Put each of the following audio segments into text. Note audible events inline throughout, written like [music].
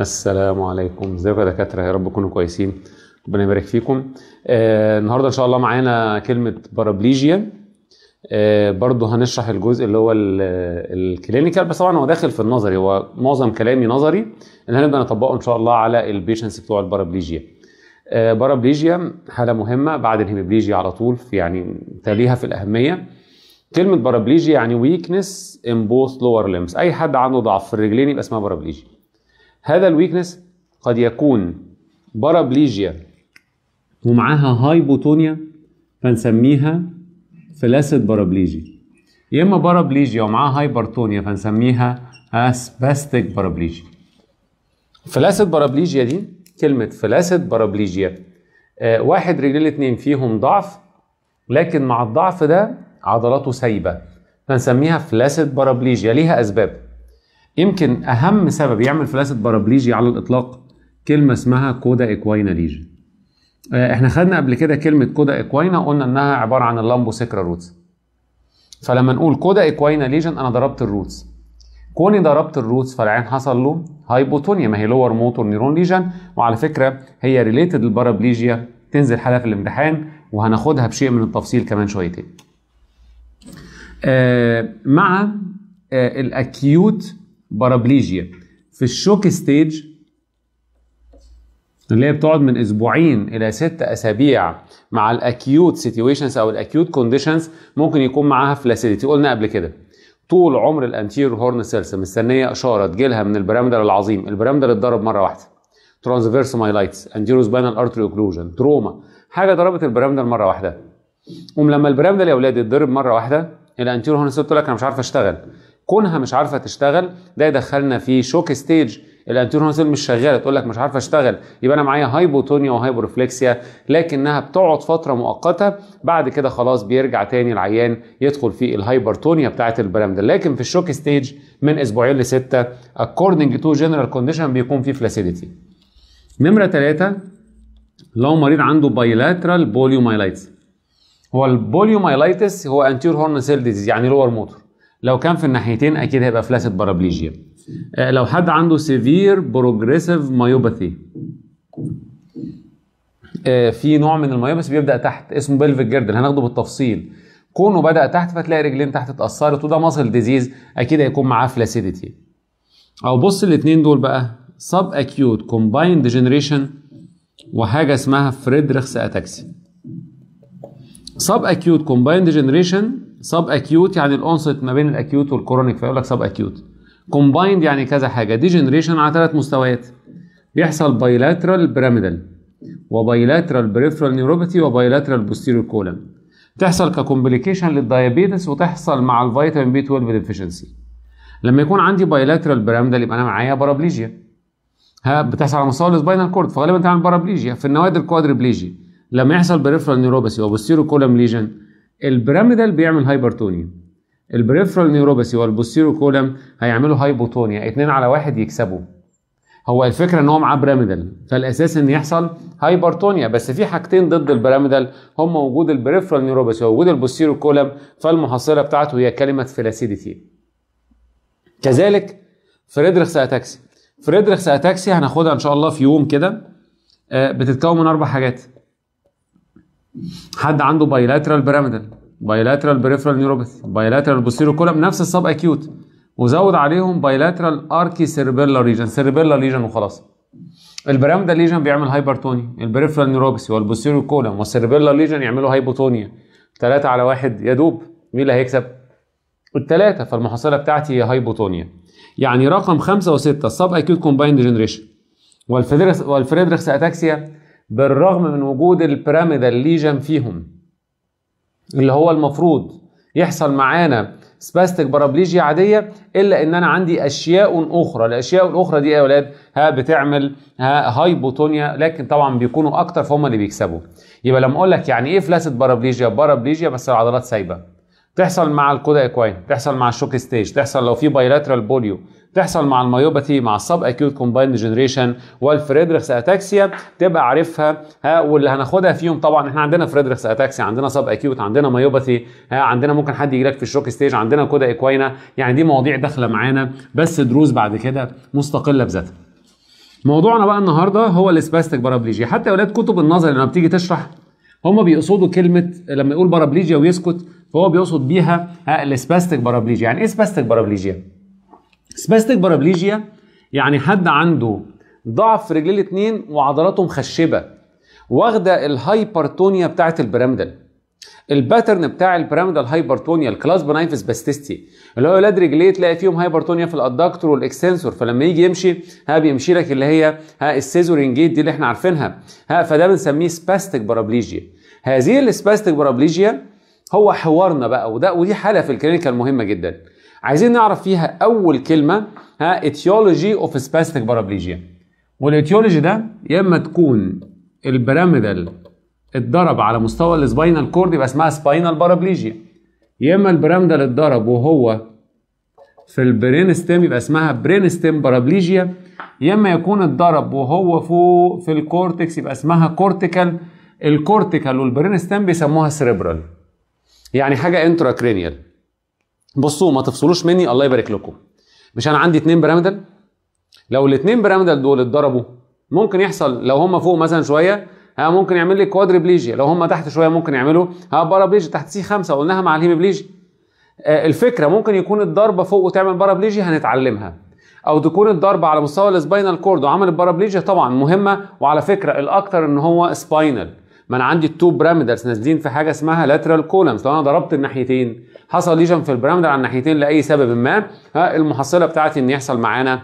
السلام عليكم. ازيكم يا دكاترة؟ يا رب تكونوا كويسين. ربنا يبارك فيكم. آه النهارده إن شاء الله معانا كلمة paraplegia آه برضو هنشرح الجزء اللي هو ال- ال clinical بس طبعا هو داخل في النظري. هو معظم كلامي نظري. اللي هنبدا نطبقه إن شاء الله على ال patients بتوع ال paraplegia آه paraplegia حالة مهمة بعد ال hemiplegia على طول في يعني تليها في الأهمية. كلمة paraplegia يعني weakness in both lower limbs أي حد عنده ضعف في الرجلين يبقى اسمها paraplegia هذا ال weakness قد يكون paraplegia ومعاها hypotonia فنسميها flaccid paraplegia يا إما paraplegia ومعاها hypertonia فنسميها spastic paraplegia flaccid paraplegia دي كلمة flaccid paraplegia آه واحد رجلين الاتنين فيهم ضعف لكن مع الضعف ده عضلاته سايبة فنسميها flaccid paraplegia. ليها أسباب. يمكن أهم سبب يعمل flaccid paraplegia على الإطلاق كلمة اسمها cauda equina lesion آه، إحنا خدنا قبل كده كلمة cauda equina قلنا إنها عبارة عن ال lumbosacral roots. فلما نقول cauda equina lesion أنا ضربت ال roots. كوني ضربت ال roots فالعيان حصل له hypotonia ما هي lower motor neuron lesion وعلى فكرة هي related لل paraplegia. تنزل حالة في الامتحان وهناخدها بشيء من التفصيل كمان شويتين. آه، مع آه، ال acute paraplegia. في ال shock stage اللي هي بتقعد من أسبوعين إلى ست أسابيع مع ال acute situations أو ال acute conditions ممكن يكون معاها flaccidity قلنا قبل كده طول عمر ال anterior horn cells مستنية إشارة تجيلها من ال pyramidal العظيم. ال pyramidal اتضرب مرة واحدة. transverse myelitis anterior spinal artery occlusion trauma حاجة ضربت ال pyramidal مرة واحدة. قوم لما ال pyramidal يا أولاد يتضرب مرة واحدة ال anterior horn cells تقول لك أنا مش عارفه أشتغل. كونها مش عارفة تشتغل ده يدخلنا في shock stage ال anterior horn cell مش شغالة تقول لك مش عارفة أشتغل. يبقى أنا معايا hypotonia و hyporeflexia لكنها بتقعد فترة مؤقتة بعد كده خلاص بيرجع تاني العيان يدخل في ال hypertonia بتاعة ال pyramidal لكن في ال shock stage من أسبوعين لستة according to general condition بيكون في flaccidity نمرة ثلاثة لو مريض عنده bilateral poliomyelitis هو ال poliomyelitis هو anterior horn cell disease يعني lower motor لو كان في الناحيتين أكيد هيبقى flaccid paraplegia. آه، لو حد عنده severe progressive myopathy في نوع من ال myopathy بيبدأ تحت اسمه pelvic girdle هناخده بالتفصيل. كونه بدأ تحت فتلاقي رجلين تحت اتأثرت وده muscle disease أكيد هيكون معاه flaccidity أو بص الاثنين دول بقى. subacute combined degeneration وحاجة اسمها Friedreich's ataxia subacute combined degeneration subacute يعني ال onset ما بين ال acute وال chronic فيقول لك subacute combined يعني كذا حاجة. degeneration على ثلاث مستويات. بيحصل bilateral pyramidal و bilateral peripheral neuropathy و bilateral posterior column تحصل ك complication لل diabetes وتحصل مع ال vitamin B 12 deficiency لما يكون عندي bilateral pyramidal يبقى أنا معايا paraplegia ها بتحصل على مستوى ال spinal cord فغالبا تعمل paraplegia في النوادر ال quadriplegia لما يحصل peripheral neuropathy و posterior column lesion ال pyramidal بيعمل hypertonia. ال peripheral neuropathy وال posterior column هيعملوا hypotonia. اتنين على واحد يكسبوا. هو الفكرة إن هو معاه pyramidal فالأساس إن يحصل hypertonia. بس في حاجتين ضد ال pyramidal هم وجود ال peripheral neuropathy ووجود ال posterior column فالمحصلة بتاعته هي كلمة flaccidity كذلك Friedreich's ataxia Friedreich's ataxia هناخدها إن شاء الله في يوم كده. آه، بتتكون من أربع حاجات. حد عنده bilateral pyramidal bilateral peripheral neuropathy bilateral posterior column نفس ال subacute وزود عليهم bilateral archicerebellar lesion cerebellar lesion وخلاص ال pyramidal lesion بيعمل hypertonia ال peripheral neuropathy وال posterior column وال cerebellar lesion يعملوا hypotonia ثلاثة على واحد يدوب مين اللي هيكسب؟ الثلاثة فالمحصلة بتاعتي هي hypotonia يعني رقم خمسة وستة ال subacute combined degeneration وال Friedreich's ataxia بالرغم من وجود ال pyramidal lesion فيهم اللي هو المفروض يحصل معانا spastic paraplegia عادية إلا إن أنا عندي أشياء أخرى. الأشياء الأخرى دي يا أولاد ها بتعمل ها hypotonia لكن طبعا بيكونوا أكتر فهم اللي بيكسبوا. يبقى لما أقول لك يعني إيه flaccid paraplegia paraplegia بس العضلات سايبة. تحصل مع ال cauda equina تحصل مع ال shock stage تحصل لو في bilateral polio تحصل مع ال myopathy مع ال subacute combined degeneration وال Friedreich's ataxia تبقى عارفها ها واللي هناخدها فيهم طبعا إحنا عندنا Friedreich's ataxia عندنا subacute عندنا myopathy ها عندنا ممكن حد يجي لك في ال shock stage عندنا cauda equina يعني دي مواضيع داخلة معانا بس دروس بعد كده مستقلة بذاتها. موضوعنا بقى النهارده هو ال spastic paraplegia حتى أولاد كتب النظر لما بتيجي تشرح هم بيقصدوا كلمة لما يقول paraplegia ويسكت فهو بيقصد بيها ال spastic paraplegia يعني إيه spastic paraplegia spastic paraplegia يعني حد عنده ضعف في رجليه الاثنين وعضلاته مخشبة واخدة ال hypertonia بتاعه ال pyramidal. ال pattern بتاع ال pyramidal hypertonia ال clasp knife spasticity. اللي هو ولاد رجليه تلاقي فيهم hypertonia في ال adductor وال extensor فلما يجي يمشي ها بيمشي لك اللي هي ها ال scissoring gait دي اللي إحنا عارفينها. ها فده بنسميه spastic paraplegia هذه ال spastic paraplegia هو حوارنا بقى وده ودي حالة في ال clinical مهمة جدا. عايزين نعرف فيها أول كلمة ها etiology of spastic paraplegia وال etiology ده يا إما تكون ال pyramidal اتضرب على مستوى ال spinal cord يبقى اسمها spinal paraplegia يا إما ال pyramidal اتضرب وهو في ال brain stem يبقى اسمها brain stem paraplegia يا إما يكون اتضرب وهو فوق في ال cortex يبقى اسمها cortical ال cortical وال brain stem بيسموها cerebral يعني حاجة intracranial بصوا ما تفصلوش مني. الله يبارك لكم. مش أنا عندي اتنين pyramidal لو الاتنين pyramidal دول اتضربوا ممكن يحصل لو هم فوق مثلا شوية ها ممكن يعمل لي quadriplegia لو هم تحت شوية ممكن يعملوا ها paraplegia تحت C 5 قلناها مع ال hemiplegia آه الفكرة ممكن يكون الضربة فوق وتعمل paraplegia هنتعلمها. أو تكون الضربة على مستوى ال spinal cord وعملت paraplegia طبعا مهمة. وعلى فكرة الاكثر إن هو spinal ما أنا عندي ال two pyramidals نازلين في حاجة اسمها lateral columns لو أنا ضربت الناحيتين حصل lesion في البراميدال على الناحيتين لأي سبب ما. ها المحصلة بتاعتي إن يحصل معانا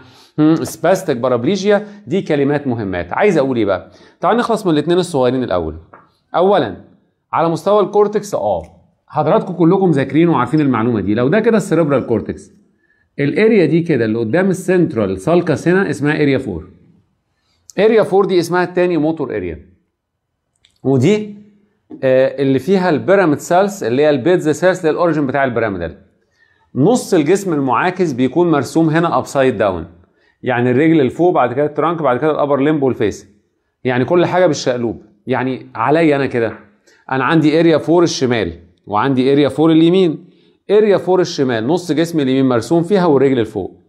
spastic paraplegia دي كلمات مهمات. عايز أقول إيه بقى؟ تعال نخلص من الاثنين الصغيرين الأول. اولا على مستوى ال cortex آه. حضراتكم كلكم ذاكرين وعارفين المعلومة دي. لو ده كده ال cerebral cortex ال area دي كده اللي قدام ال central sulcus هنا اسمها area 4 area 4 دي اسمها التاني motor area ودي اللي فيها ال pyramid cells اللي هي ال Betz cells اللي ال origin بتاع ال pyramidal نص الجسم المعاكس بيكون مرسوم هنا upside down يعني الرجل لفوق بعد كده ال trunk بعد كده ال upper limb وال face يعني كل حاجة بالشقلوب. يعني عليا أنا كده. أنا عندي area 4 الشمال وعندي area 4 اليمين. area 4 الشمال نص جسم اليمين مرسوم فيها والرجل لفوق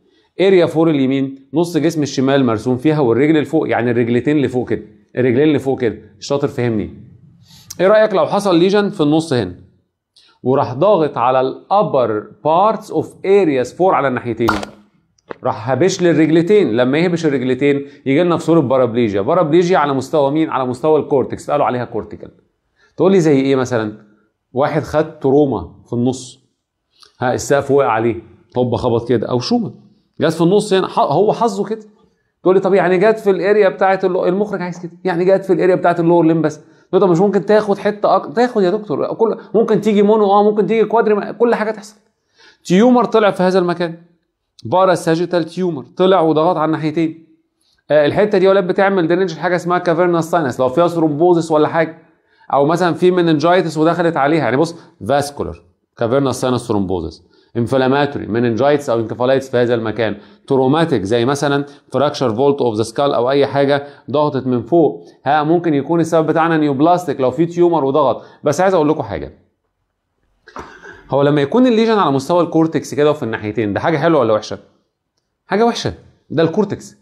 area 4 اليمين نص جسم الشمال مرسوم فيها والرجل لفوق يعني الرجلتين لفوق كده. الرجلين لفوق كده. الشاطر فهمني. إيه رأيك لو حصل lesion في النص هنا؟ وراح ضاغط على ال upper parts of areas 4 على الناحيتين. راح هبش لي الرجلتين. لما يهبش الرجلتين يجي لنا في صورة paraplegia. paraplegia على مستوى مين؟ على مستوى ال cortex قالوا عليها cortical تقول لي زي إيه مثلا؟ واحد خد trauma في النص. ها السقف وقع عليه. طب خبط كده. أو شومه جت في النص هنا. هو حظه كده. تقول لي طب يعني جت في ال area بتاعت المخرج عايز كده. يعني جت في ال area بتاعت ال lower limb بس. طب مش ممكن تاخد حتة أك... تاخد يا دكتور كل ممكن تيجي mono آه ممكن تيجي quadri كل حاجة تحصل. tumor طلع في هذا المكان. parasagittal tumor طلع وضغط على الناحيتين. آه الحتة دي ولاد بتعمل drainage حاجة اسمها cavernous sinus لو فيها thrombosis ولا حاجة. أو مثلا في meningitis ودخلت عليها. يعني بص vascular cavernous sinus thrombosis inflammatory meningitis أو encephalitis في هذا المكان. traumatic زي مثلا fracture vault of the skull أو أي حاجة ضغطت من فوق. ها ممكن يكون السبب بتاعنا neoplastic لو في tumor وضغط. بس عايز أقول لكم حاجة. هو لما يكون ال lesion على مستوى ال cortex كده وفي الناحيتين ده حاجة حلوة ولا وحشة؟ حاجة وحشة. ده ال cortex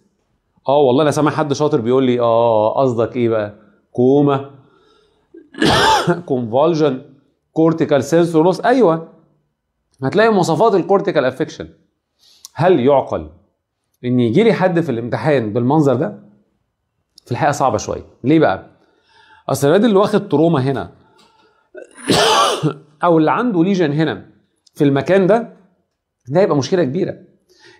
آه والله أنا سامع حد شاطر بيقول لي آه قصدك إيه بقى؟ coma. convulsion cortical sensory loss أيوه. هتلاقي مواصفات ال cortical affection هل يعقل إن يجي لي حد في الامتحان بالمنظر ده؟ في الحقيقة صعبة شوية. ليه بقى؟ أصل الواد اللي واخد trauma هنا [coughs] أو اللي عنده lesion هنا في المكان ده ده يبقى مشكلة كبيرة.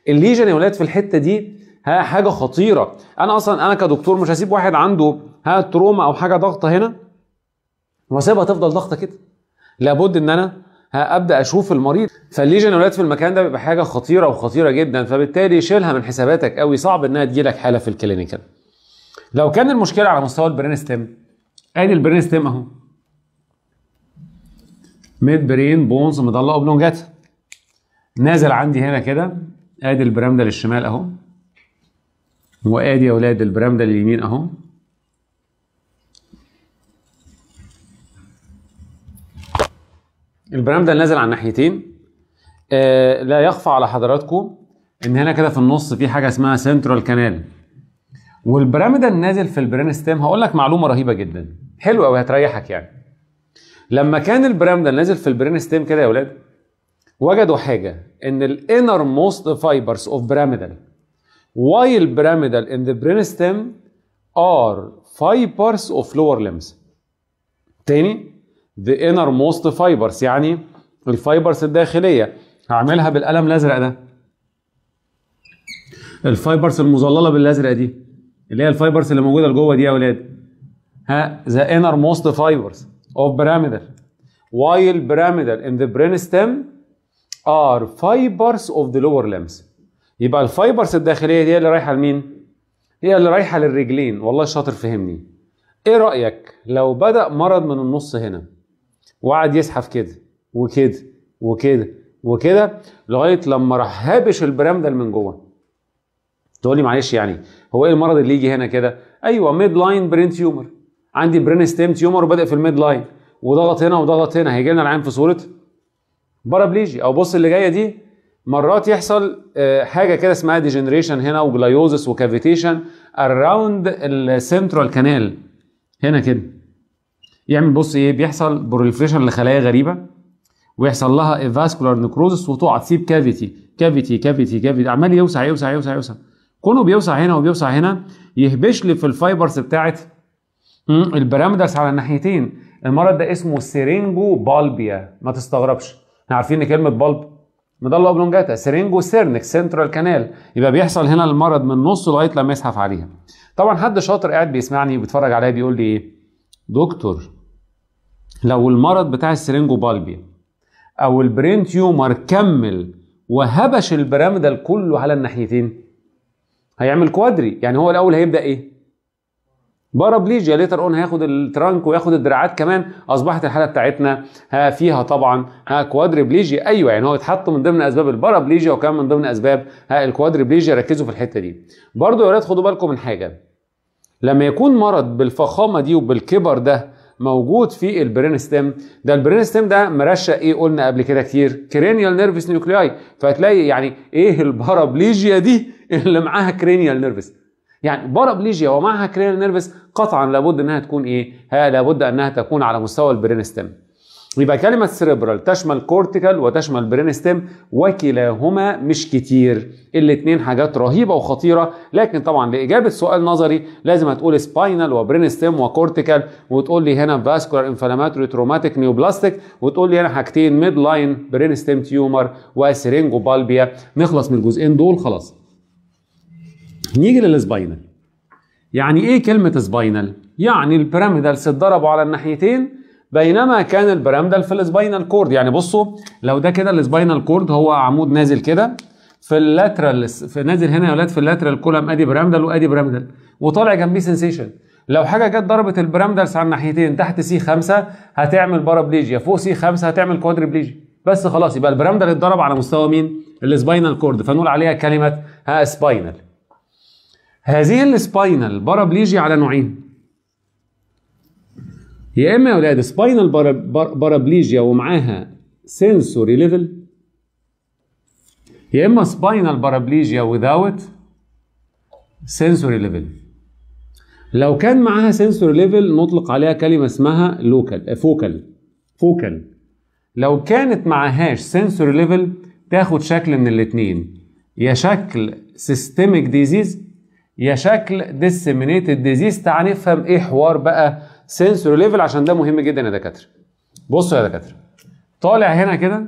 ال lesion يا ولاد في الحتة دي ها حاجة خطيرة. أنا أصلا أنا كدكتور مش هسيب واحد عنده ها trauma أو حاجة ضغطة هنا؟ وأسيبها تفضل ضغطة كده. لابد إن أنا ها أبدأ أشوف المريض. فال lesion يا ولاد في المكان ده بيبقى حاجة خطيرة وخطيرة جدا فبالتالي شيلها من حساباتك قوي صعب إنها تجيلك حالة في ال clinical. لو كان المشكلة على مستوى ال brain stem ادي ال brain stem أهو؟ midbrain pons medulla oblongata نازل عندي هنا كده آدي ال pyramidal الشمال أهو. وآدي يا أولاد ال pyramidal اليمين أهو. ال pyramidal نازل على الناحيتين آه لا يخفى على حضراتكم إن هنا كده في النص في حاجة اسمها central canal وال pyramidal نازل في ال brain stem. هقول لك معلومة رهيبة جدا. حلوة قوي هتريحك يعني. لما كان ال pyramidal نازل في ال brain stem كده يا أولاد وجدوا حاجة إن ال innermost fibers of pyramidal while pyramidal in the brainstem are fibers of lower limbs. تاني the innermost fibers يعني ال fibers الداخلية. هعملها بالقلم الأزرق ده. ال fibers المظللة بالأزرق دي اللي هي ال fibers اللي موجودة لجوه دي يا أولاد ها the innermost fibers of pyramidal. While pyramidal in the brainstem are fibers of the lower limbs. يبقى ال fibers الداخلية دي اللي رايحة لمين؟ هي اللي رايحة للرجلين. والله شاطر فهمني. إيه رأيك لو بدأ مرض من النص هنا؟ وقعد يزحف كده وكده وكده وكده لغاية لما راح هابش ال pyramidal من جوه. تقول لي معلش يعني هو إيه المرض اللي يجي هنا كده؟ أيوه midline brain tumor. عندي brain stem tumor وبدا في ال midline وضغط هنا وضغط هنا هيجي لنا العيان في صورة paraplegia أو بص اللي جاية دي مرات يحصل حاجة كده اسمها degeneration هنا و gliosis و cavitation around ال central canal هنا كده يعمل بص إيه بيحصل proliferation لخلايا غريبة ويحصل لها avascular necrosis وتقع تسيب cavity cavity cavity cavity عمال يوسع يوسع يوسع يوسع. كونه بيوسع هنا وبيوسع هنا يهبش لي في ال fibers بتاعت ال pyramidals على الناحيتين. المرض ده اسمه syringobulbia ما تستغربش. إحنا عارفين كلمة bulb medulla oblongata syringo syrinx central canal يبقى بيحصل هنا المرض من النص لغاية لما يزحف عليها. طبعا حد شاطر قاعد بيسمعني وبيتفرج عليا بيقول لي إيه؟ دكتور لو المرض بتاع ال syringobulbia أو ال brain tumor كمل وهبش البراميدال كله على الناحيتين هيعمل quadri يعني هو الأول هيبدأ إيه؟ paraplegia later on هياخد ال trunk وياخد الدراعات كمان. أصبحت الحالة بتاعتنا ها فيها طبعا ها quadriplegia أيوه يعني هو اتحط من ضمن أسباب ال paraplegia وكمان من ضمن أسباب ها ال quadriplegia ركزوا في الحتة دي. برضو يا ولاد خدوا بالكم من حاجة. لما يكون مرض بالفخامة دي وبالكبر ده موجود في ال brain stem ده ال brain stem ده مرشق إيه قلنا قبل كده كتير cranial nerves nuclei فهتلاقي يعني إيه ال paraplegia دي اللي معاها cranial nerves يعني paraplegia ومعها cranial nerves قطعا لابد إنها تكون إيه؟ ها لابد إنها تكون على مستوى ال brain stem. يبقى كلمة cerebral تشمل cortical وتشمل brain stem وكلاهما مش كتير الاتنين حاجات رهيبة وخطيرة لكن طبعا لإجابة سؤال نظري لازم هتقول spinal و brain stem و cortical وتقول لي هنا vascular inflammatory traumatic neoplastic وتقول لي هنا حاجتين midline brain stem tumor و syringobulbia نخلص من الجزئين دول خلاص. نيجي لل spinal يعني إيه كلمة spinal؟ يعني ال pyramidals اتضربوا على الناحيتين بينما كان ال pyramidal في ال spinal cord. يعني بصوا لو ده كده ال spinal cord هو عمود نازل كده في ال lateral في نازل هنا يا ولاد في ال lateral column ادي pyramidal وادي pyramidal وطالع جنبيه sensation. لو حاجة جت ضربت ال pyramidals على الناحيتين تحت C 5 هتعمل paraplegia فوق C 5 هتعمل quadriplegia. بس خلاص يبقى ال pyramidal اتضرب على مستوى مين؟ ال spinal cord. فنقول عليها كلمة ها spinal. هذه ال spinal paraplegia على نوعين. يا إما يا أولاد spinal paraplegia ومعاها sensory level يا إما spinal paraplegia without sensory level لو كان معاها sensory level نطلق عليها كلمة اسمها local focal focal لو كانت معاهاش sensory level تاخد شكل من الاثنين يا شكل systemic disease يا شكل disseminated disease تعال نفهم إيه حوار بقى؟ sensory level عشان ده مهم جدا يا دكاترة. بصوا يا دكاترة. طالع هنا كده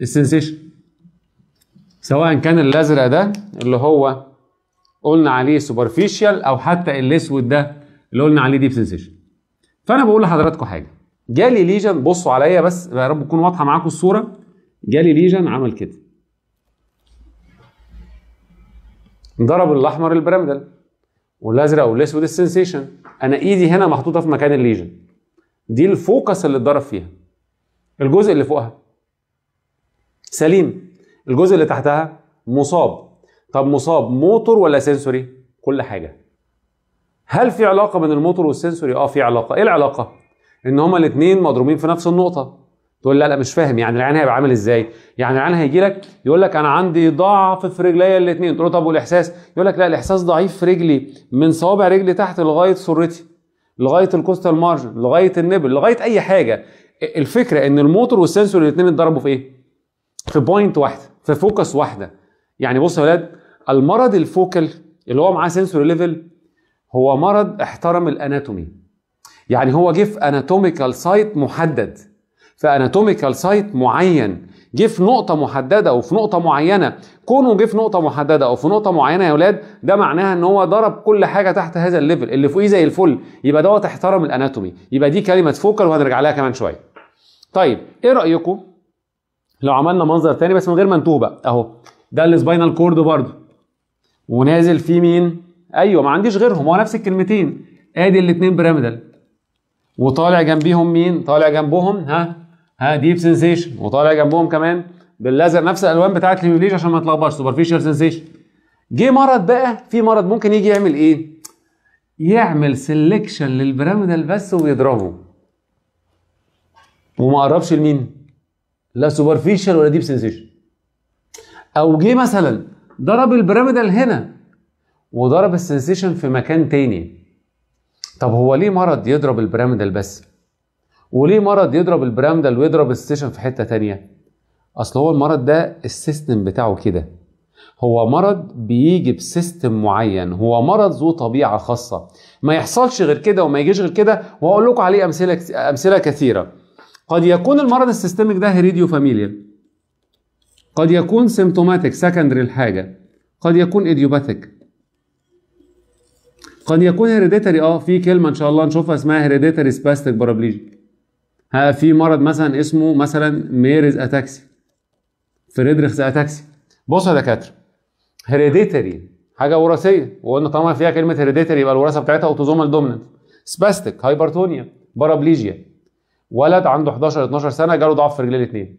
ال sensation سواء كان الازرق ده اللي هو قلنا عليه superficial أو حتى الاسود ده اللي قلنا عليه deep sensation فأنا بقول لحضراتكم حاجة. جالي lesion بصوا عليا بس يا رب تكون واضحة معاكم الصورة. جالي lesion عمل كده. ضرب الأحمر ال pyramidal والازرق والاسود ال sensation أنا إيدي هنا محطوطة في مكان ال lesion. دي ال focus اللي اتضرب فيها. الجزء اللي فوقها سليم. الجزء اللي تحتها مصاب. طب مصاب موتور ولا sensory؟ كل حاجة. هل في علاقة بين ال motor وال sensory؟ آه في علاقة. إيه العلاقة؟ إن هما الاثنين مضروبين في نفس النقطة. تقول لا لا مش فاهم. يعني العيان هيبقى عامل إزاي؟ يعني العيان هيجي لك يقول لك أنا عندي ضعف في رجليا الاثنين تقول له طب والإحساس؟ يقول لك لا الإحساس ضعيف في رجلي من صوابع رجلي تحت لغاية سرتي لغاية ال costal margin لغاية ال nipple لغاية أي حاجة. الفكرة إن ال motor وال sensory الاثنين اتضربوا في إيه؟ في point واحدة في focus واحدة. يعني بص يا ولاد المرض ال focal اللي هو معاه sensory level هو مرض احترم ال anatomy. يعني هو جه في anatomical site محدد. في anatomical site معين. جه في نقطة محددة وفي نقطة معينة. كونه جه في نقطة محددة أو في نقطة معينة يا أولاد ده معناها إن هو ضرب كل حاجة تحت هذا ال level. اللي فوقيه زي الفل. يبقى دوت احترم ال anatomy. يبقى دي كلمة focal وهنرجع لها كمان شوية. طيب إيه رأيكم؟ لو عملنا منظر تاني بس من غير ما نتوه بقى. أهو ده ال spinal cord برضه. ونازل فيه مين؟ أيوه ما عنديش غيرهم. هو نفس الكلمتين. آدي الاثنين pyramidal وطالع جنبيهم مين؟ طالع جنبهم ها؟ ها deep sensation وطالع جنبهم كمان بالأزرق نفس الألوان بتاعت الهيوليج عشان ما تلخبطش. superficial sensation جه مرض بقى في مرض ممكن يجي يعمل إيه؟ يعمل selection لل pyramidal بس ويضربه. وما قربش لمين؟ لا superficial ولا deep sensation أو جه مثلا ضرب ال pyramidal هنا وضرب ال sensation في مكان تاني. طب هو ليه مرض يضرب ال pyramidal بس؟ وليه مرض يضرب ال pyramidal ويضرب ال sensation في حتة تانية؟ أصل هو المرض ده ال system بتاعه كده. هو مرض بيجي ب system معين. هو مرض ذو طبيعة خاصة. ما يحصلش غير كده وما يجيش غير كده وهقول لكم عليه أمثلة أمثلة كثيرة. قد يكون المرض ال systemic ده heredofamilial قد يكون symptomatic secondary لحاجة قد يكون idiopathic قد يكون hereditary آه في كلمة إن شاء الله نشوفها اسمها hereditary spastic paraplegia ها في مرض مثلا اسمه مثلا Marie's ataxia Friedreich's ataxia. بصوا يا دكاترة hereditary حاجة وراثية وقلنا طالما فيها كلمة hereditary يبقى الوراثة بتاعتها autosomal dominant spastic hypertonia paraplegia ولد عنده 11 12 سنة جاله ضعف في رجليه الاثنين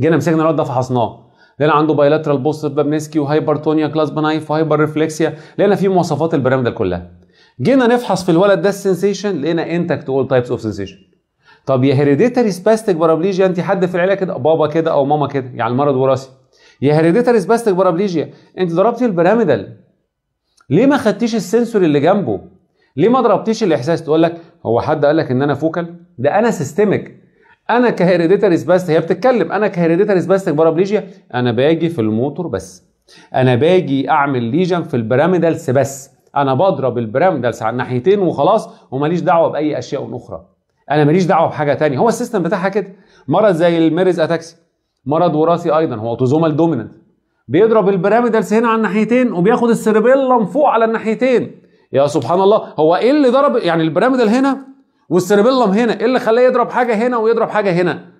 جينا مسكنا الولد ده فحصناه. لقينا عنده bilateral positive Babinski و hypertonia clasp knife و hyperreflexia لقينا فيه مواصفات ال pyramidal كلها. جينا نفحص في الولد ده ال sensation لقينا intact all types of sensation طب يا hereditary spastic paraplegia انت حد في العيله كده؟ بابا كده أو ماما كده يعني المرض وراثي. يا hereditary spastic paraplegia انت ضربتي ال pyramidal. ليه ما خدتيش ال sensory اللي جنبه؟ ليه ما ضربتيش الإحساس؟ تقول لك هو حد قال لك إن أنا focal ده أنا systemic أنا ك hereditary spastic هي بتتكلم. أنا ك hereditary spastic paraplegia أنا باجي في الموتور بس. أنا باجي أعمل lesion في ال pyramidals بس. أنا بضرب ال pyramidals على الناحيتين وخلاص وماليش دعوة بأي أشياء أخرى. أنا ماليش دعوه بحاجه تانية. هو ال system بتاعها كده. مرض زي ال Marie's ataxia مرض وراثي أيضا. هو autosomal dominant بيضرب ال pyramidals هنا على الناحيتين وبياخد ال cerebellum فوق على الناحيتين. يا سبحان الله. هو إيه اللي ضرب؟ يعني ال pyramidal هنا وال cerebellum هنا. إيه اللي خلاه يضرب حاجة هنا ويضرب حاجة هنا؟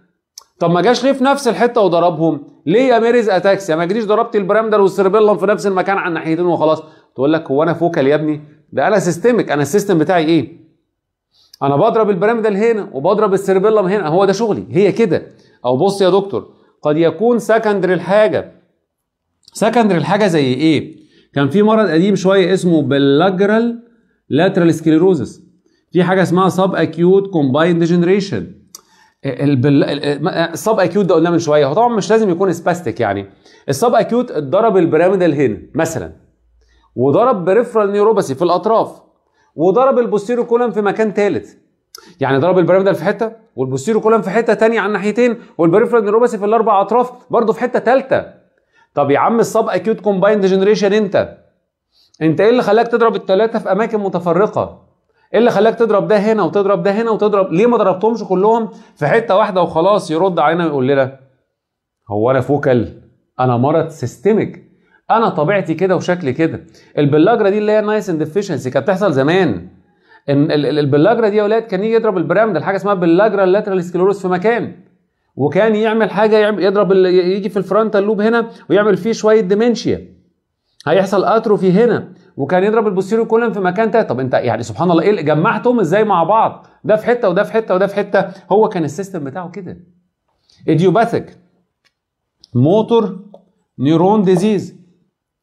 طب ما جاش ليه في نفس الحتة وضربهم. ليه يا Marie's ataxia ما جيتيش ضربت ال pyramidal وال cerebellum في نفس المكان على الناحيتين وخلاص؟ تقول لك هو أنا focal يا ابني؟ ده أنا systemic أنا ال system بتاعي إيه؟ أنا بضرب ال pyramidal هنا وبضرب ال cerebellum هنا. هو ده شغلي. هي كده. أو بص يا دكتور قد يكون secondary لحاجة. secondary لحاجة زي إيه؟ كان في مرض قديم شوية اسمه بلاجرال lateral sclerosis في حاجة اسمها subacute combined degeneration ال subacute ده قلناه من شوية. هو طبعا مش لازم يكون spastic يعني. ال subacute اتضرب ال pyramidal هنا مثلا وضرب peripheral neuropathy في الأطراف. وضرب ال posterior column في مكان ثالث يعني ضرب ال pyramidal في حتة وال posterior column في حتة ثانية على الناحيتين وال peripheral neuropathy في الأربع أطراف برضه في حتة ثالثه طب يا عم ال subacute combined degeneration انت إنت إيه اللي خلاك تضرب الثلاثه في أماكن متفرقة؟ إيه اللي خلاك تضرب ده هنا وتضرب ده هنا وتضرب؟ ليه ما ضربتهمش كلهم في حتة واحدة وخلاص يرد علينا ويقول لنا هو أنا focal أنا مرض systemic أنا طبيعتي كده وشكلي كده. البلاجرا دي اللي هي niacin deficiency كانت بتحصل زمان. إن البلاجرا دي يا أولاد كان يجي يضرب ال pyramidal حاجة اسمها pellagra lateral sclerosis في مكان. وكان يعمل حاجة يضرب يجي في ال frontal lobe هنا ويعمل فيه شوية dementia هيحصل atrophy هنا. وكان يضرب ال posterior column في مكان تاني. طب أنت يعني سبحان الله إيه جمعتهم إزاي مع بعض؟ ده في حتة وده في حتة وده في حتة. هو كان ال system بتاعه كده. idiopathic motor neuron disease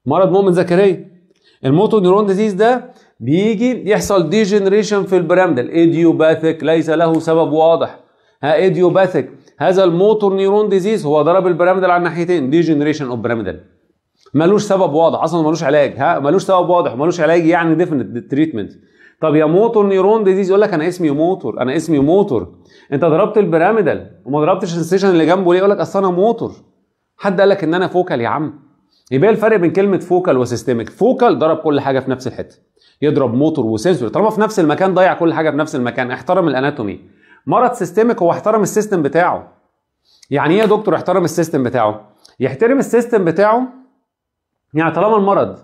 مرض مؤمن زكريا ال motor neuron disease ده بيجي يحصل degeneration في ال pyramidal idiopathic ليس له سبب واضح. ها idiopathic. هذا ال motor neuron disease هو ضرب ال pyramidal على الناحيتين degeneration of pyramidal ملوش سبب واضح أصلا ملوش علاج. ها ملوش سبب واضح ملوش علاج يعني definite treatment طب يا motor neuron disease يقول لك أنا اسمي موتور أنا اسمي موتور. أنت ضربت ال pyramidal وما ضربتش ال sensation اللي جنبه ليه؟ يقول لك أصل أنا موتور. حد قال لك إن أنا focal يا عم؟ يبقى إيه الفرق بين كلمة focal و systemic؟ focal ضرب كل حاجة في نفس الحتة. يضرب motor و sensory. طالما في نفس المكان ضيع كل حاجة في نفس المكان احترم ال anatomy. مرض systemic هو احترم ال system بتاعه. يعني إيه يا دكتور احترم ال system بتاعه؟ يحترم ال system بتاعه يعني طالما المرض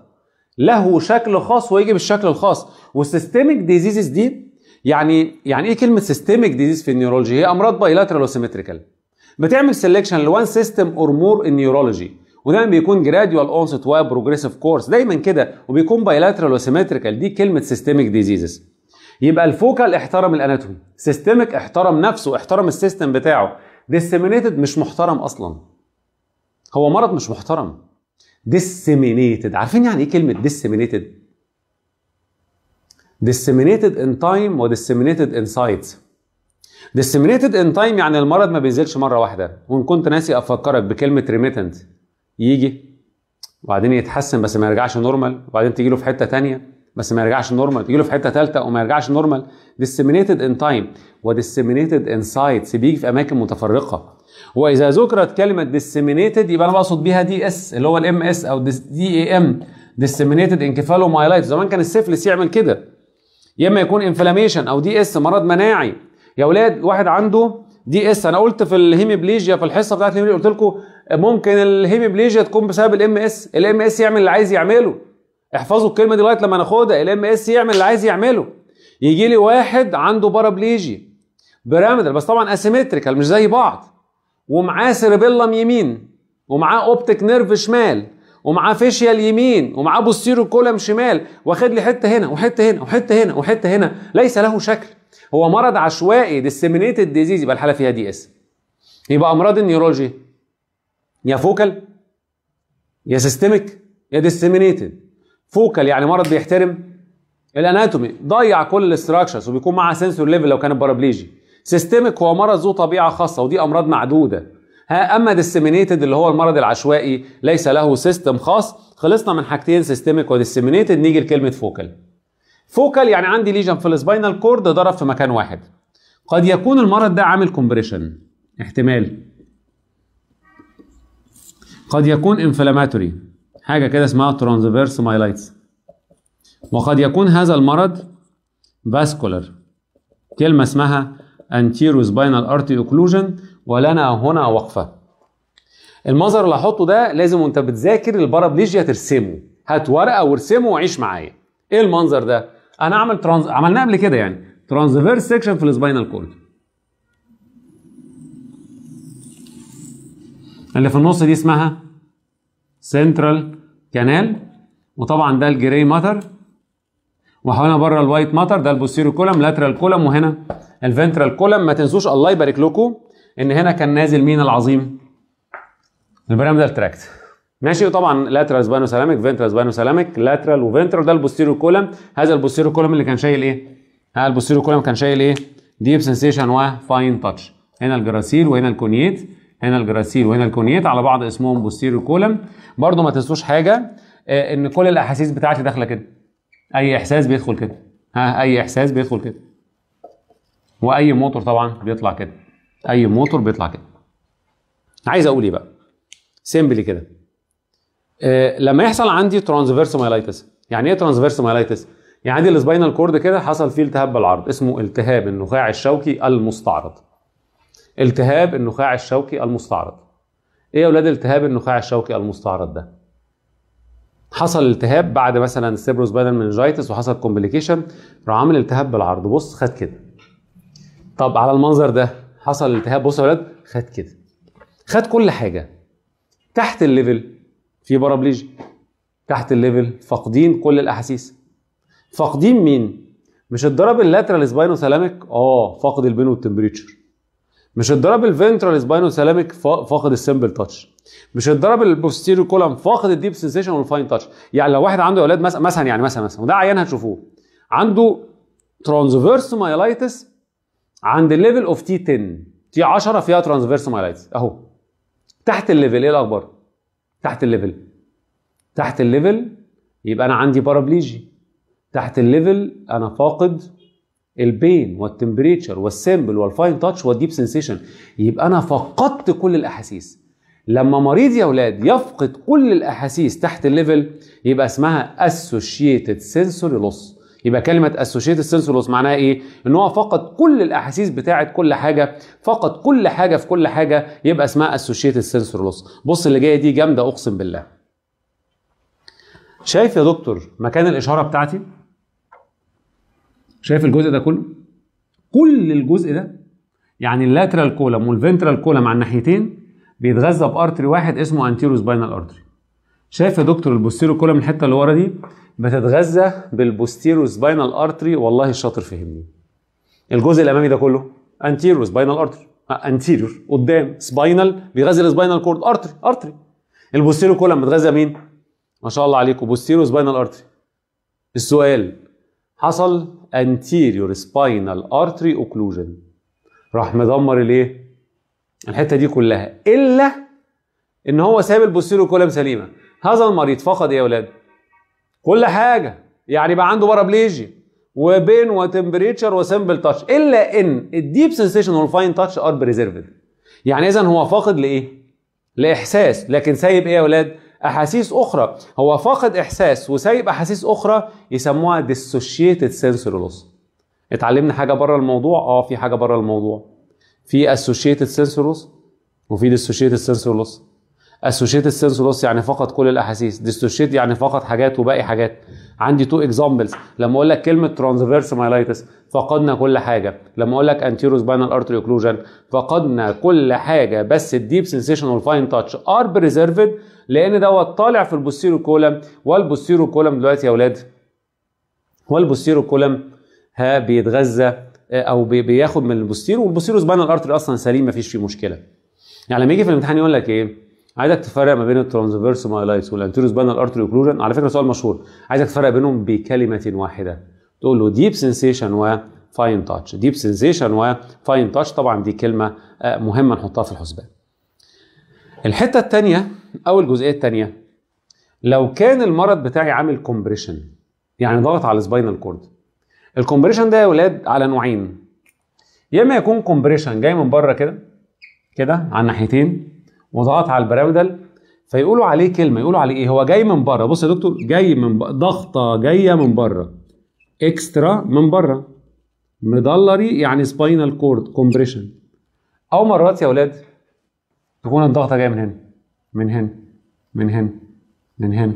له شكل خاص ويجي بالشكل الخاص. وال systemic diseases دي يعني يعني إيه كلمة systemic disease في ال neurology؟ هي أمراض bilateral و symmetrical بتعمل selection ل one system or more in neurology ودايما بيكون gradual onset و progressive course دايما كده وبيكون bilateral و symmetrical دي كلمة systemic diseases يبقى ال focal احترم ال anatomy systemic احترم نفسه احترم ال system بتاعه. Disseminated مش محترم أصلا. هو مرض مش محترم. Disseminated. عارفين يعني إيه كلمة disseminated disseminated in time و disseminated in sites disseminated in time يعني المرض ما بينزلش مرة واحدة. وإن كنت ناسي أفكرك بكلمة remittent يجي وبعدين يتحسن بس ما يرجعش normal وبعدين تيجي له في حتة ثانية بس ما يرجعش normal تيجي له في حتة ثالثه وما يرجعش normal disseminated in time و disseminated in sites بيجي في أماكن متفرقة. وإذا ذكرت كلمة disseminated يبقى أنا بقصد بيها DS اللي هو ال MS أو DEM disseminated encephalomyelitis. زمان كان السيفلس يعمل كده. يا إما يكون inflammation أو DS مرض مناعي. يا أولاد واحد عنده DS أنا قلت في ال hemiplegia في الحصة بتاعت ال hemiplegia قلت لكم ممكن ال hemiplegia تكون بسبب ال MS ال MS يعمل اللي عايز يعمله. احفظوا الكلمة دي لغاية لما ناخدها. ال MS يعمل اللي عايز يعمله. يجي لي واحد عنده paraplegia pyramidal بس طبعا asymmetrical مش زي بعض. ومعاه cerebellum يمين. ومعاه optic nerve شمال. ومعاه facial يمين. ومعاه posterior column شمال. واخد لي حتة هنا وحتة هنا وحتة هنا وحتة هنا. ليس له شكل. هو مرض عشوائي disseminated disease يبقى الحالة فيها DS يبقى أمراض ال neurology. يا focal يا systemic يا disseminated focal يعني مرض بيحترم ال anatomy. ضيع كل ال structures وبيكون معاه sensory level لو كان paraplegia systemic هو مرض ذو طبيعة خاصة ودي أمراض معدودة. ها أما disseminated اللي هو المرض العشوائي ليس له system خاص خلصنا من حاجتين systemic و disseminated نيجي لكلمة focal focal يعني عندي lesion في ال spinal cord ضرب في مكان واحد. قد يكون المرض ده عامل compression احتمال. قد يكون inflammatory حاجة كده اسمها transverse myelitis وقد يكون هذا المرض vascular كلمة اسمها anterior spinal artery occlusion ولنا هنا وقفة. المنظر اللي هحطه ده لازم وانت بتذاكر ال paraplegia ترسمه. هات ورقه وارسمه وعيش معايا. إيه المنظر ده؟ أنا اعمل trans عملناه قبل كده يعني. transverse section في ال spinal cord اللي في النص دي اسمها central canal وطبعا ده ال grey matter وحوالينا بره ال white matter ده ال posterior column lateral column وهنا ال ventral column ما تنسوش الله يبارك لكم إن هنا كان نازل مين العظيم؟ ال pyramidal tract. ماشي وطبعا lateral spinothalamic ventral spinothalamic lateral و ventral ده ال posterior column هذا ال posterior column اللي كان شايل إيه؟ ها ال posterior column كان شايل إيه؟ deep sensation و fine touch هنا الجراسيل وهنا الكونيت هنا الجراسيل وهنا الكونيت على بعض اسمهم posterior column برضو ما تنسوش حاجة آه إن كل الأحاسيس بتاعتي داخلة كده. أي إحساس بيدخل كده. ها أي إحساس بيدخل كده. وأي موتور طبعا بيطلع كده. أي موتور بيطلع كده. عايز أقول إيه بقى؟ simply كده. آه لما يحصل عندي transverse myelitis يعني إيه transverse myelitis يعني عندي ال spinal cord كده حصل فيه التهاب بالعرض اسمه التهاب النخاع الشوكي المستعرض. التهاب النخاع الشوكي المستعرض. إيه يا أولاد التهاب النخاع الشوكي المستعرض ده؟ حصل التهاب بعد مثلا cerebrospinal meningitis وحصل complication راح عامل التهاب بالعرض. بص خد كده. طب على المنظر ده حصل التهاب. بص يا ولاد خد كده. خد كل حاجة. تحت ال level في paraplegia تحت ال level فاقدين كل الأحاسيس. فاقدين مين؟ مش الضرب ال lateral spinothalamic آه فاقد ال pain وال temperature. مش الضرب ال ventral spinothalamic فاقد ال simple touch مش الضرب ال posterior column فاقد ال deep sensation وال fine touch يعني لو واحد عنده أولاد مثلا مثلا يعني مثلا مثلا وده عيان هتشوفوه عنده transverse myelitis عند ال level of T 10 T 10 فيها transverse myelitis أهو. تحت ال level إيه الأخبار؟ تحت ال level تحت ال level يبقى أنا عندي paraplegia تحت ال level أنا فاقد البين والتمبريتشر والسيمبل والفاين تاتش والديب سنسيشن يبقى أنا فقدت كل الأحاسيس لما مريض يا أولاد يفقد كل الأحاسيس تحت الليفل يبقى اسمها associated sensory loss يبقى كلمة associated sensory loss معناها إيه؟ إن هو فقد كل الأحاسيس بتاعه كل حاجة، فقد كل حاجة في كل حاجة يبقى اسمها associated sensory loss. بص اللي جاية دي جامدة أقسم بالله. شايف يا دكتور مكان الإشارة بتاعتي؟ شايف الجزء ده كله؟ كل الجزء ده يعني ال lateral column وال ventral column على الناحيتين بيتغذى ب artery واحد اسمه anterior spinal artery. شايف يا دكتور ال posterior column الحتة اللي ورا دي بتتغذى بال posterior spinal artery والله الشاطر فهمني. الجزء الأمامي ده كله anterior spinal artery anterior قدام spinal بيغذي ال spinal cord artery artery. ال posterior column بتغذى مين؟ ما شاء الله عليكم posterior spinal artery. السؤال حصل anterior spinal artery occlusion راح مدمر الايه؟ الحتة دي كلها إلا إن هو ساب ال posterior column سليمة هذا المريض فقد إيه يا أولاد؟ كل حاجة يعني بقى عنده بارابليجيا وبين وتمبريتشر وسمبل تاتش إلا إن الديب سنسيشن والفاين تاتش ار بريزيرفد يعني اذا هو فاقد لإيه؟ لإحساس لكن سايب إيه يا أولاد؟ أحاسيس أخرى. هو فاقد إحساس وسايب أحاسيس أخرى يسموها dissociated sensory loss اتعلمنا حاجة بره الموضوع؟ آه في حاجة بره الموضوع. في associated sensory loss وفي dissociated sensory loss associated sensory loss يعني فقد كل الأحاسيس. dissociated يعني فقد حاجات وباقي حاجات. عندي two examples لما أقول لك كلمة transverse myelitis فقدنا كل حاجة. لما أقول لك anterior spinal artery occlusion فقدنا كل حاجة. بس ال deep sensation وال fine touch are preserved لأن دوت طالع في ال posterior column وال posterior column دلوقتي يا أولاد وال posterior column ها بيتغذى أو بياخد من ال posterior وال posterior spinal artery أصلا سليم مفيش فيه مشكلة. يعني لما يجي في الامتحان يقول لك إيه؟ عايزك تفرق ما بين ال transverse myelitis وال anterior spinal artery occlusion على فكرة سؤال مشهور عايزك تفرق بينهم بكلمة واحدة. تقول له deep sensation و fine touch deep sensation و fine touch طبعا دي كلمة مهمة نحطها في الحسبان. الحتة الثانية أو الجزئيه الثانية لو كان المرض بتاعي عامل compression يعني ضغط على ال spinal cord ال compression ده يا ولاد على نوعين. يا إما يكون compression جاي من بره كده كده على الناحيتين وضغط على ال pyramidal فيقولوا عليه كلمة يقولوا عليه إيه؟ هو جاي من بره. بص يا دكتور جاي من ب... ضغطة جاية من بره. extra من بره. medullary يعني spinal cord compression أو مرات يا أولاد تكون الضغطة جاية من هنا. من هنا من هنا من هنا.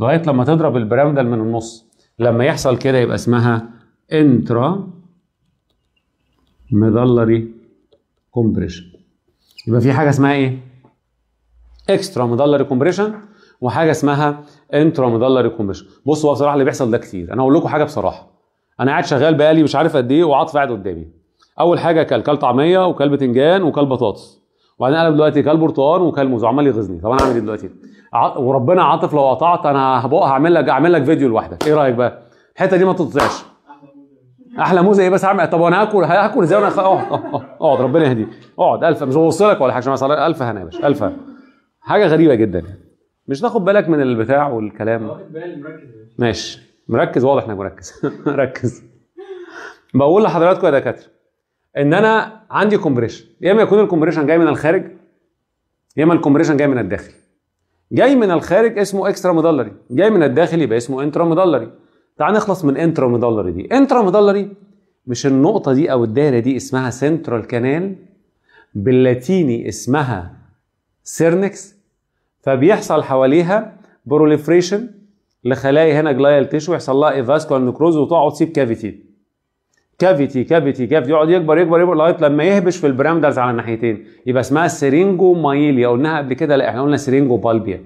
لغاية لما تضرب ال pyramidal من النص لما يحصل كده يبقى اسمها intramedullary compression يبقى في حاجة اسمها إيه؟ extramedullary compression وحاجة اسمها intramedullary compression بصوا هو بصراحة اللي بيحصل ده كتير. أنا هقول لكم حاجة بصراحة. أنا قاعد شغال بقالي مش عارف قد إيه وعاطف قاعد قدامي. أول حاجة كل كل طعمية وكل بتنجان وكل بطاطس وبعدين قلب دلوقتي كل برتقال وكل موز وعمال يغيظني طب أنا أعمل إيه دلوقتي. وربنا عاطف لو قطعت أنا هبقى هعمل لك أعمل لك فيديو لوحدك. إيه رأيك بقى؟ الحتة دي ما تقطعش أحلى موزة إيه بس؟ هعمل طب وأنا هاكل هاكل إزاي؟ وأنا أقعد أقعد ربنا يهديك أقعد ألف مش بوصلك ولا حاجة مثلا ألف هنا يا باشا ألف حاجة غريبة جدا. مش تاخد بالك من البتاع والكلام؟ ماشي. مركز واضح إنك مركز. [laughs] ركز بقول لحضراتكم يا دكاترة إن أنا عندي compression يا إما يكون ال compression جاي من الخارج يا إما ال compression جاي من الداخل جاي من الخارج اسمه extramedullary جاي من الداخل يبقى اسمه intramedullary تعال نخلص من intramedullary دي. intramedullary مش النقطة دي أو الدايرة دي اسمها central canal باللاتيني اسمها syrinx فبيحصل حواليها proliferation لخلايا هنا glial tissue يحصل لها avascular necrosis وتقعد تسيب cavity cavity cavity cavity يقعد يكبر يكبر يكبر لغاية لما يهبش في ال pyramidals على الناحيتين يبقى اسمها syringomyelia. قلناها قبل كده؟ لا إحنا قلنا syringobulbia.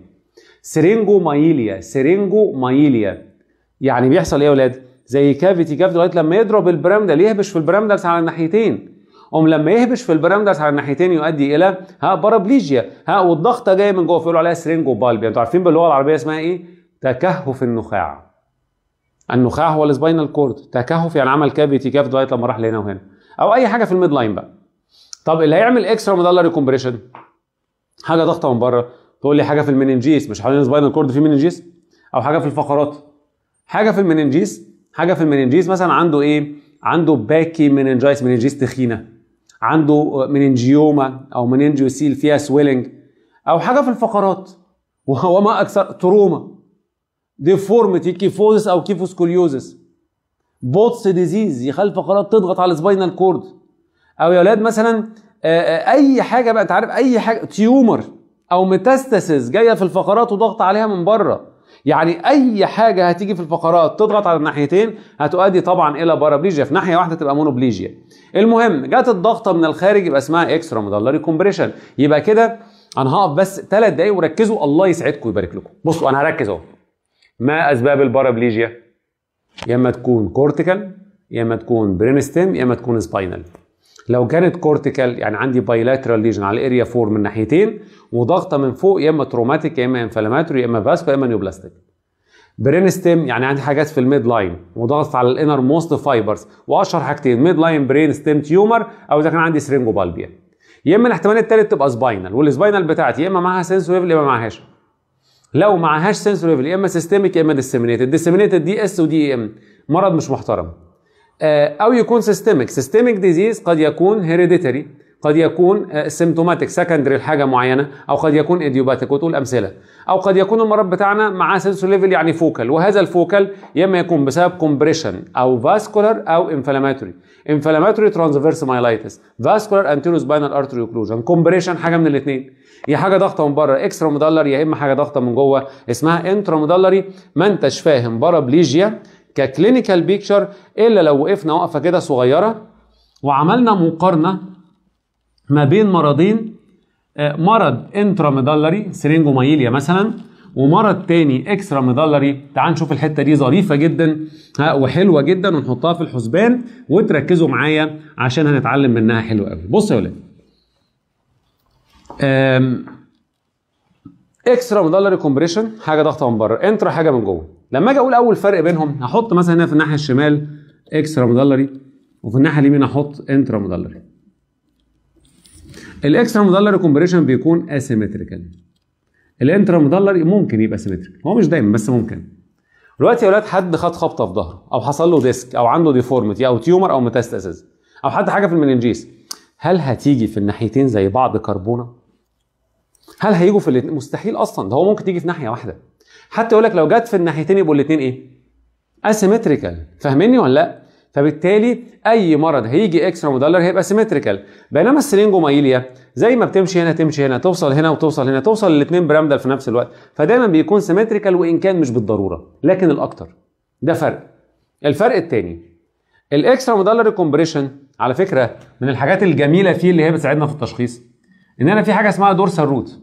syringomyelia syringomyelia. يعني بيحصل إيه يا أولاد زي cavity cavity لغاية لما يضرب ال pyramidal يهبش في ال pyramidals على الناحيتين قوم لما يهبش في ال pyramidals على الناحيتين يؤدي إلى ها paraplegia. ها والضغطة جاية من جوه فيقولوا عليها سرينجو بالبيا. أنتوا عارفين باللغة العربية اسمها إيه؟ تكهف النخاع. النخاع هو ال spinal cord تكهف يعني عمل cavity cav لغايه لما راح لهنا وهنا. أو أي حاجة في ال midline بقى. طب اللي هيعمل extramedullary compression حاجة ضغطة من بره. تقول لي حاجة في ال meninges. مش حوالين spinal cord في meninges أو حاجة في الفقرات. حاجة في ال meninges؟ حاجة في ال meninges مثلا عنده إيه؟ عنده pachymeningitis meninges تخينة. عنده meningioma أو meningocele فيها swelling أو حاجة في الفقرات. وهو ما أكثر trauma deformity kyphosis أو kyphoscoliosis Pott's disease يخلي الفقرات تضغط على ال spinal cord أو يا أولاد مثلا أي حاجة بقى أنت عارف أي حاجة tumor أو metastasis جاية في الفقرات وضغط عليها من بره. يعني أي حاجة هتيجي في الفقرات تضغط على الناحيتين هتؤدي طبعا إلى paraplegia في ناحية واحدة تبقى monoplegia المهم جت الضغطة من الخارج يبقى اسمها extramedullary compression يبقى كده أنا هقف بس ثلاث دقايق وركزوا الله يسعدكم ويبارك لكم. بصوا أنا هركز أهو. ما اسباب ال paraplegia يا اما تكون cortical يا اما تكون brain stem يا اما تكون spinal لو كانت cortical يعني عندي bilateral lesion على ال area 4 من ناحيتين وضغطه من فوق يا اما traumatic يا اما inflammatory يا اما vascular يا اما neoplastic brain stem يعني عندي حاجات في ال midline وضغط على ال innermost fibers واشهر حاجتين midline brain stem tumor أو اذا كان عندي سرينجو بالبيا يا اما الاحتمال الثالث تبقى spinal وال spinal بتاعتي يا اما معاها sensory level يا اما معاهاش لو معاهاش sensory level يا إما systemic يا إما disseminated disseminated DS و DM مرض مش محترم. أو يكون systemic systemic disease قد يكون hereditary قد يكون symptomatic secondary لحاجة معينة أو قد يكون idiopathic وتقول أمثلة. أو قد يكون المرض بتاعنا معاه sensory level يعني focal وهذا ال focal يا إما يكون بسبب compression أو vascular أو inflammatory inflammatory transverse myelitis vascular anterior spinal artery occlusion compression حاجة من الاثنين يا حاجة ضغطة من بره. extramedullary يا إما حاجة ضغطة من جوه اسمها intramedullary ما أنتش فاهم. paraplegia ك clinical picture إلا لو وقفنا وقفة كده صغيرة وعملنا مقارنة ما بين مرضين مرض intramedullary syringomyelia مثلا ومرض تاني extramedullary تعال نشوف الحتة دي ظريفة جدا وحلوة جدا ونحطها في الحسبان وتركزوا معايا عشان هنتعلم منها حلو قوي بصوا يا ولاد. extramedullary compression حاجة ضغطه من بره. intra حاجة من جوه. لما أجي أقول أول فرق بينهم هحط مثلا هنا في الناحية الشمال extramedullary وفي الناحية اليمين أحط intramedullary ال extramedullary compression بيكون asymmetrical ال intramedullary ممكن يبقى symmetrical هو مش دايما بس ممكن. دلوقتي يا ولاد حد خد خبطة في ظهره أو حصل له disc أو عنده deformity أو tumor أو metastasis أو حد حاجة في ال meninges. هل هتيجي في الناحيتين زي بعض كربونة؟ هل هيجوا في الاثنين مستحيل أصلا. ده هو ممكن تيجي في ناحية واحدة. حتى يقول لك لو جت في الناحيتين يبقوا الاثنين إيه؟ asymmetrical فاهميني ولا لأ؟ فبالتالي أي مرض هيجي extramedullary هيبقى asymmetrical بينما ال syringomyelia زي ما بتمشي هنا تمشي هنا توصل هنا وتوصل هنا توصل الاثنين pyramidal في نفس الوقت. فدايما بيكون symmetrical وإن كان مش بالضرورة. لكن الأكتر. ده فرق. الفرق الثاني ال extramedullary compression على فكرة من الحاجات الجميلة فيه اللي هي بتساعدنا في التشخيص. إن أنا في حاجة اسمها dorsal root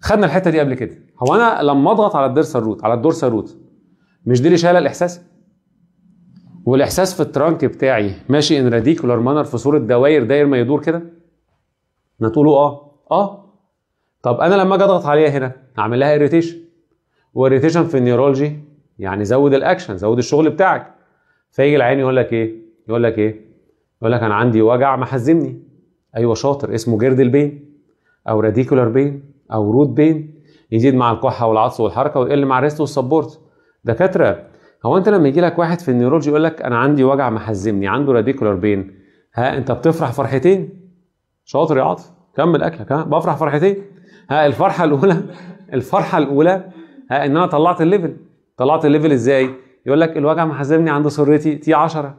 خدنا الحتة دي قبل كده. هو أنا لما أضغط على ال dorsal root على ال dorsal root مش دي اللي شايلة الإحساس؟ والإحساس في ال trunk بتاعي ماشي in radicular manner في صورة دواير داير ما يدور كده؟ نقوله آه. آه. طب أنا لما أجي أضغط عليها هنا أعمل لها irritation و irritation في ال neurology يعني زود الأكشن زود الشغل بتاعك. فيجي العيان يقول لك إيه؟ يقول لك إيه؟ يقول لك أنا عندي وجع محزمني أيوه شاطر اسمه girdle pain أو radicular pain أو root pain يزيد مع الكحة والعطس والحركة ويقل مع ال rest وال support. دكاترة هو أنت لما يجي لك واحد في ال neurology يقول لك أنا عندي وجع محزمني عنده radicular pain ها أنت بتفرح فرحتين؟ شاطر يا عاطف كمل أكلك ها بفرح فرحتين؟ ها الفرحة الأولى [laughs] الفرحة الأولى ها إن أنا طلعت ال level طلعت ال level إزاي؟ يقول لك الوجع محزمني عند سرتي T 10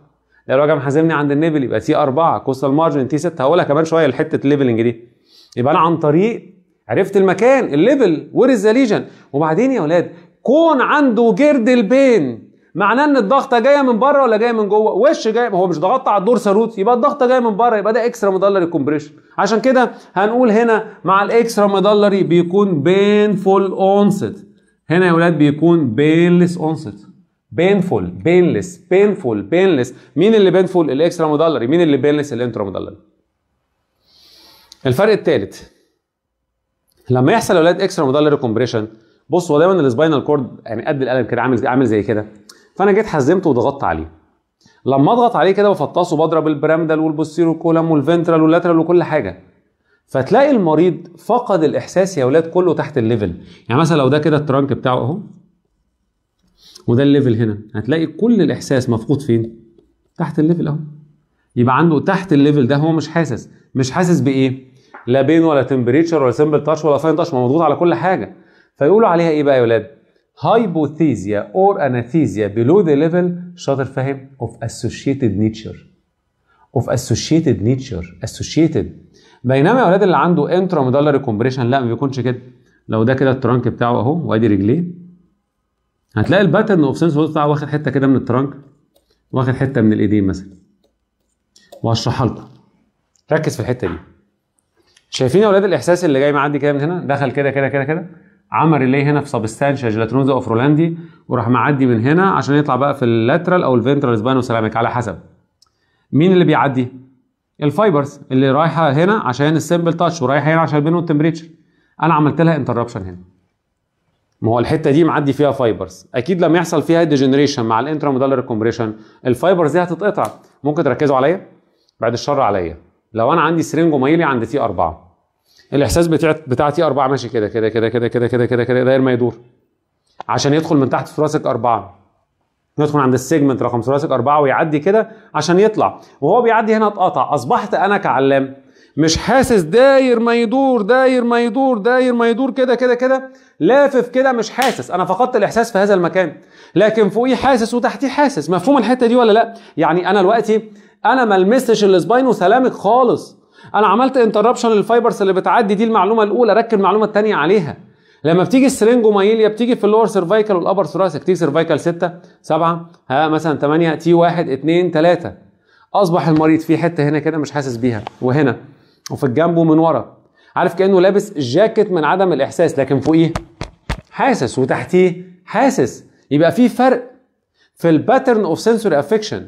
لا الوجع محزمني عند ال nipple يبقى T 4 costal margin T 6 هقولها كمان شوية لحتة ال levelling دي. يبقى أنا عن طريق عرفت المكان ال level where is lesion وبعدين يا أولاد كون عنده girdle pain معناه إن الضغطة جاية من بره ولا جاية من جوه؟ وش جاي؟ هو مش ضغطت على ال dorsal root يبقى الضغطة جاية من بره يبقى ده extramedullary compression عشان كده هنقول هنا مع ال extramedullary بيكون painful onset هنا يا ولاد بيكون painless onset painful painless painful painless مين اللي painful ال extramedullary مين اللي painless ال intramedullary الفرق الثالث لما يحصل أولاد extramedullary compression بص هو دايما ال spinal cord يعني قد القلم كده عامل عامل زي كده. فأنا جيت حزمته وضغطت عليه. لما أضغط عليه كده بفطسه بضرب البيراميدال والبوستيرو كولم والفنترال واللاترال وكل حاجة. فتلاقي المريض فقد الإحساس يا أولاد كله تحت ال level يعني مثلا لو ده كده ال trunk بتاعه أهو. وده ال level هنا. هتلاقي كل الإحساس مفقود فين؟ تحت ال level أهو. يبقى عنده تحت ال level ده هو مش حاسس. مش حاسس بإيه؟ لا pain ولا temperature ولا simple touch ولا fine touch مضغوط على كل حاجة. فيقولوا عليها إيه بقى يا ولاد؟ hypoesthesia or anesthesia below the level شاطر فاهم؟ of associated nature. of associated nature. associated. بينما يا ولاد اللي عنده intramedullary compression لا ما بيكونش كده. لو ده كده ال trunk بتاعه أهو وأدي رجليه. هتلاقي ال pattern of sense بتاعه واخد حتة كده من ال trunk واخد حتة من الإيدين مثلا. وهشرحها لكم. ركز في الحتة دي. شايفين يا أولاد الإحساس اللي جاي معدي كده من هنا؟ دخل كده كده كده كده. عمل relay هنا في gelatinosa of Rolandi وراح معدي من هنا عشان يطلع بقى في ال lateral أو ال ventral spinothalamic على حسب. مين اللي بيعدي؟ ال fibers اللي رايحة هنا عشان ال simple touch ورايحة هنا عشان ال pain وال temperature أنا عملت لها interruption هنا. ما هو الحتة دي معدي فيها fibers أكيد لما يحصل فيها degeneration مع ال intramedullary compression ال fibers دي هتتقطع. ممكن تركزوا عليا؟ بعد الشر عليا. لو أنا عندي syringomyelia عند T 4 الإحساس بتاع بتاع T 4 ماشي كده كده كده كده كده كده كده كده داير ما يدور. عشان يدخل من تحت thoracic 4 يدخل عند ال segment رقم thoracic 4 ويعدي كده عشان يطلع. وهو بيعدي هنا اتقطع. أصبحت أنا كعيان. مش حاسس داير ما يدور داير ما يدور داير ما يدور كده كده كده. لافف كده مش حاسس. أنا فقدت الإحساس في هذا المكان. لكن فوقيه حاسس وتحتيه حاسس. مفهوم الحتة دي ولا لأ؟ يعني أنا دلوقتي أنا ما لمستش ال spinothalamic خالص. أنا عملت interruption لل fibers اللي بتعدي دي المعلومة الأولى ركب المعلومة الثانية عليها. لما بتيجي ال syringomyelia بتيجي في ال lower cervical وال upper thoracic T cervical 6 7 ها مثلا 8 T 1 2 3 أصبح المريض في حتة هنا كده مش حاسس بيها. وهنا. وفي الجنب ومن ورا. عارف كأنه لابس جاكيت من عدم الإحساس لكن فوقيه حاسس وتحتيه حاسس. يبقى في فرق في ال pattern of sensory affection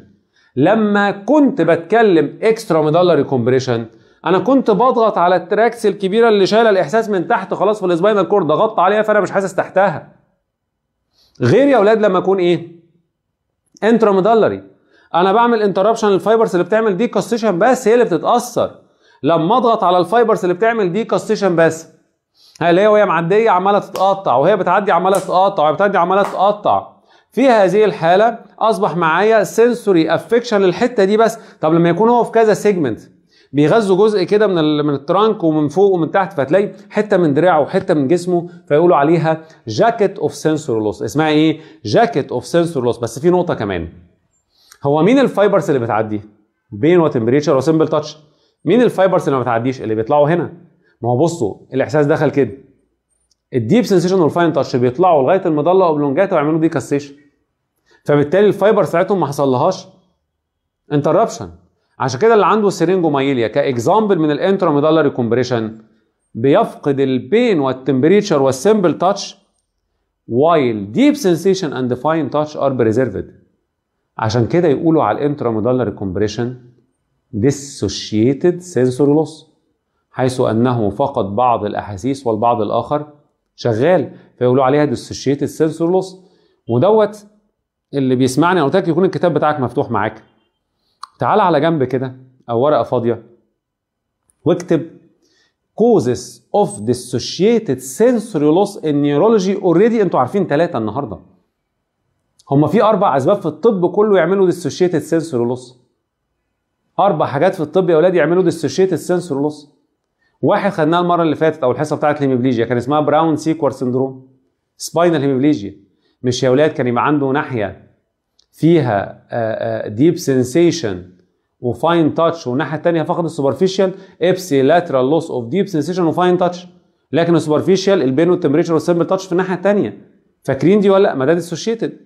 لما كنت بتكلم extramedullary compression أنا كنت بضغط على ال tracts الكبيرة اللي شايلة الإحساس من تحت خلاص في ال spinal cord ضغطت عليها فأنا مش حاسس تحتها. غير يا أولاد لما أكون إيه؟ intramedullary أنا بعمل interruption لل fibers اللي بتعمل دي بس هي اللي بتتأثر. لما اضغط على ال fibers اللي بتعمل decussation بس هي وهي معدية عمالة تتقطع وهي بتعدي عمالة تتقطع وهي بتعدي عمالة تتقطع. في هذه الحالة أصبح معايا sensory affection للحتة دي بس. طب لما يكون هو في كذا segment بيغذوا جزء كده من من ال trunk ومن فوق ومن تحت فتلاقي حتة من دراعه وحتة من جسمه فيقولوا عليها jacket of sensory loss اسمها إيه؟ jacket of sensory loss بس في نقطة كمان. هو مين ال fibers اللي بتعدي؟ pain و temperature و simple touch مين ال fibers اللي ما بتعديش؟ اللي بيطلعوا هنا. ما هو بصوا الإحساس دخل كده. ال deep sensation وال fine touch بيطلعوا لغاية ال medulla oblongata ويعملوا decussation فبالتالي ال fiber ساعتهم ما حصلهاش interruption عشان كده اللي عنده syringomyelia ك example من ال intramedullary compression بيفقد ال pain وال temperature وال simple touch while deep sensation and fine touch are preserved. عشان كده يقولوا على ال intramedullary compression dissociated sensory loss حيث أنه فقد بعض الأحاسيس والبعض الآخر شغال فيقولوا عليها dissociated sensory loss. ودوت اللي بيسمعني قلت لك يكون الكتاب بتاعك مفتوح معاك. تعال على جنب كده أو ورقة فاضية واكتب causes of dissociated sensory loss in neurology already. أنتوا عارفين ثلاثة النهارده. هما في أربع أسباب في الطب كله يعملوا dissociated sensory loss. أربع حاجات في الطب يا أولاد يعملوا dissociated sensory loss. واحد خدناها المرة اللي فاتت أو الحصة بتاعت ال hemiplegia كان اسمها Brown-Séquard syndrome spinal hemiplegia مش يا أولاد كان يبقى عنده ناحية فيها deep sensation و fine touch والناحية الثانية فقد ال superficial ipsilateral loss of deep sensation و fine touch لكن السوبرفيشال البين والتمبريتشر والسمبل تاتش في الناحية الثانية فاكرين دي ولا لأ؟ ما ده dissociated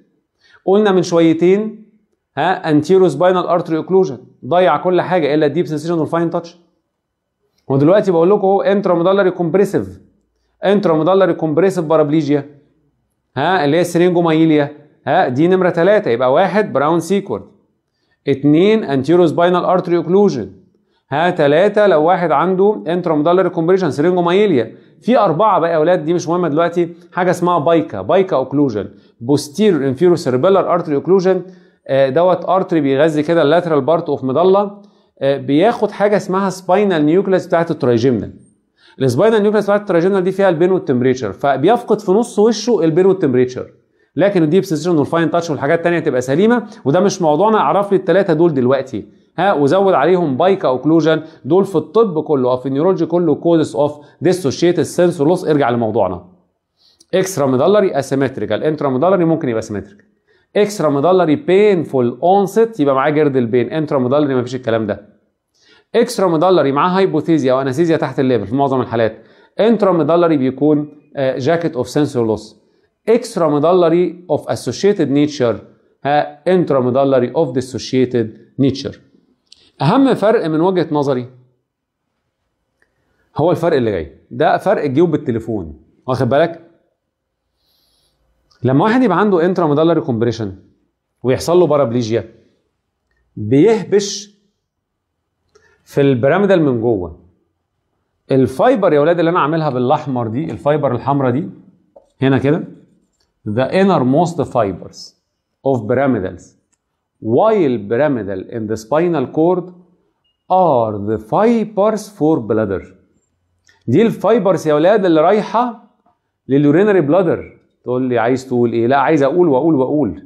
قلنا من شويتين ها anterior spinal artery occlusion ضيع كل حاجة إلا ال deep sensation وال fine touch ودلوقتي بقول لكم أهو intramedullary compressive intramedullary compressive paraplegia ها اللي هي ال syringomyelia ها دي نمرة ثلاثة يبقى واحد Brown-Séquard اتنين anterior spinal artery occlusion ها ثلاثة لو واحد عنده intramedullary compression syringomyelia في أربعة بقى يا أولاد دي مش مهمة دلوقتي. حاجة اسمها PICA PICA occlusion posterior inferior cerebellar artery occlusion دوت artery بيغذي كده ال lateral part of medulla آه، بياخد حاجة اسمها spinal nucleus بتاعت ال trigeminal. ال spinal nucleus بتاعت ال trigeminal دي فيها ال pain وال temperature فبيفقد في نص وشه ال pain وال temperature لكن ال deep sensation وال fine touch والحاجات التانية تبقى سليمة وده مش موضوعنا أعرف لي الثلاثه دول دلوقتي. ها وزود عليهم PICA occlusion دول في الطب كله أو في ال neurology كله causes of dissociated sensory loss ارجع لموضوعنا. extramedullary asymmetrical intramedullary ممكن يبقى symmetrical extramedullary painful onset يبقى معاه girdle pain. intramedullary مفيش الكلام ده. extramedullary معاه hypoesthesia أو anesthesia تحت ال level في معظم الحالات. intramedullary بيكون jacket of sensory loss extramedullary of associated nature ها intramedullary of dissociated nature أهم فرق من وجهة نظري هو الفرق اللي جاي. ده فرق الجيوب بالتليفون. واخد بالك؟ لما واحد يبقى عنده intramedullary compression ويحصل له paraplegia بيهبش في ال pyramidal من جوه. ال fiber يا ولاد اللي أنا عاملها بالأحمر دي ال fiber الحمراء دي هنا كده the innermost fibers of pyramidals while pyramidal in the spinal cord are the fibers for bladder. دي ال fibers يا ولاد اللي رايحة لل urinary bladder تقول لي عايز تقول إيه؟ لا عايز أقول وأقول وأقول.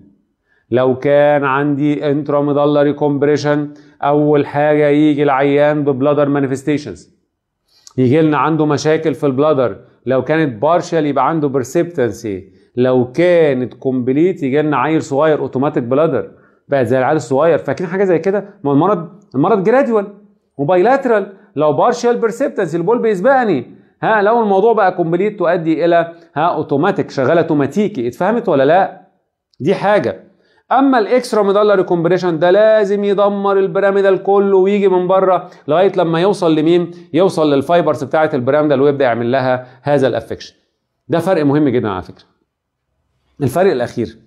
لو كان عندي intramedullary compression أول حاجة يجي العيان ب bladder manifestations يجي لنا عنده مشاكل في ال bladder لو كانت partial يبقى عنده precipitancy لو كانت complete يجي لنا عيل صغير automatic bladder بقت زي العيال الصغير. فاكرين حاجة زي كده؟ ما المرض المرض gradual و bilateral لو partial precipitancy البول بيسبقني. ها لو الموضوع بقى complete تؤدي إلى ها اوتوماتيك شغالة automatically اتفهمت ولا لا؟ دي حاجة. أما ال extramedullary compression ده لازم يدمر ال pyramidal كله ويجي من بره لغاية لما يوصل لمين؟ يوصل لل fibers بتاعة ال pyramidal ويبدا يعمل لها هذا ال affection ده فرق مهم جدا على فكرة. الفرق الأخير.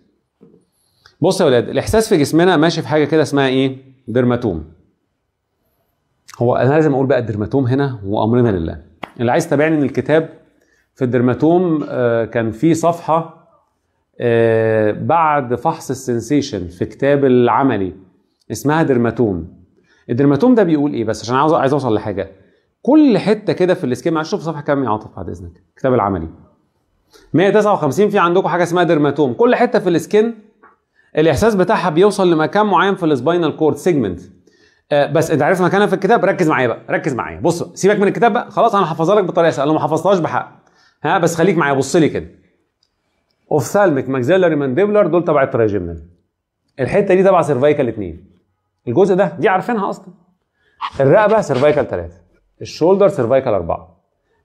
بص يا ولاد الإحساس في جسمنا ماشي في حاجة كده اسمها إيه؟ dermatome هو أنا لازم أقول بقى ال dermatome هنا وأمرنا لله. اللي عايز تابعني من الكتاب في ال dermatome آه، كان في صفحة آه، بعد فحص ال sensation في كتاب العملي اسمها dermatome. ال dermatome ده بيقول إيه بس؟ عشان عاوز عايز أوصل لحاجة. كل حتة كده في ال schema شوف صفحة كام يا عاطف بعد إذنك. الكتاب العملي. 159 في عندكم حاجة اسمها dermatome. كل حتة في ال skin الإحساس بتاعها بيوصل لمكان معين في ال spinal cord segment آه بس انت عارف مكانها في الكتاب؟ ركز معايا بقى ركز معايا. بص سيبك من الكتاب بقى. خلاص أنا حافظها لك بطريقه سهله لو ما حفظتهاش بحق. ها بس خليك معايا. بص لي كده. ophthalmic maxillary mandibular دول تبع ال trigeminal الحتة دي تبع cervical 2 الجزء ده دي عارفينها أصلا. الرقبة cervical 3 ال shoulder cervical 4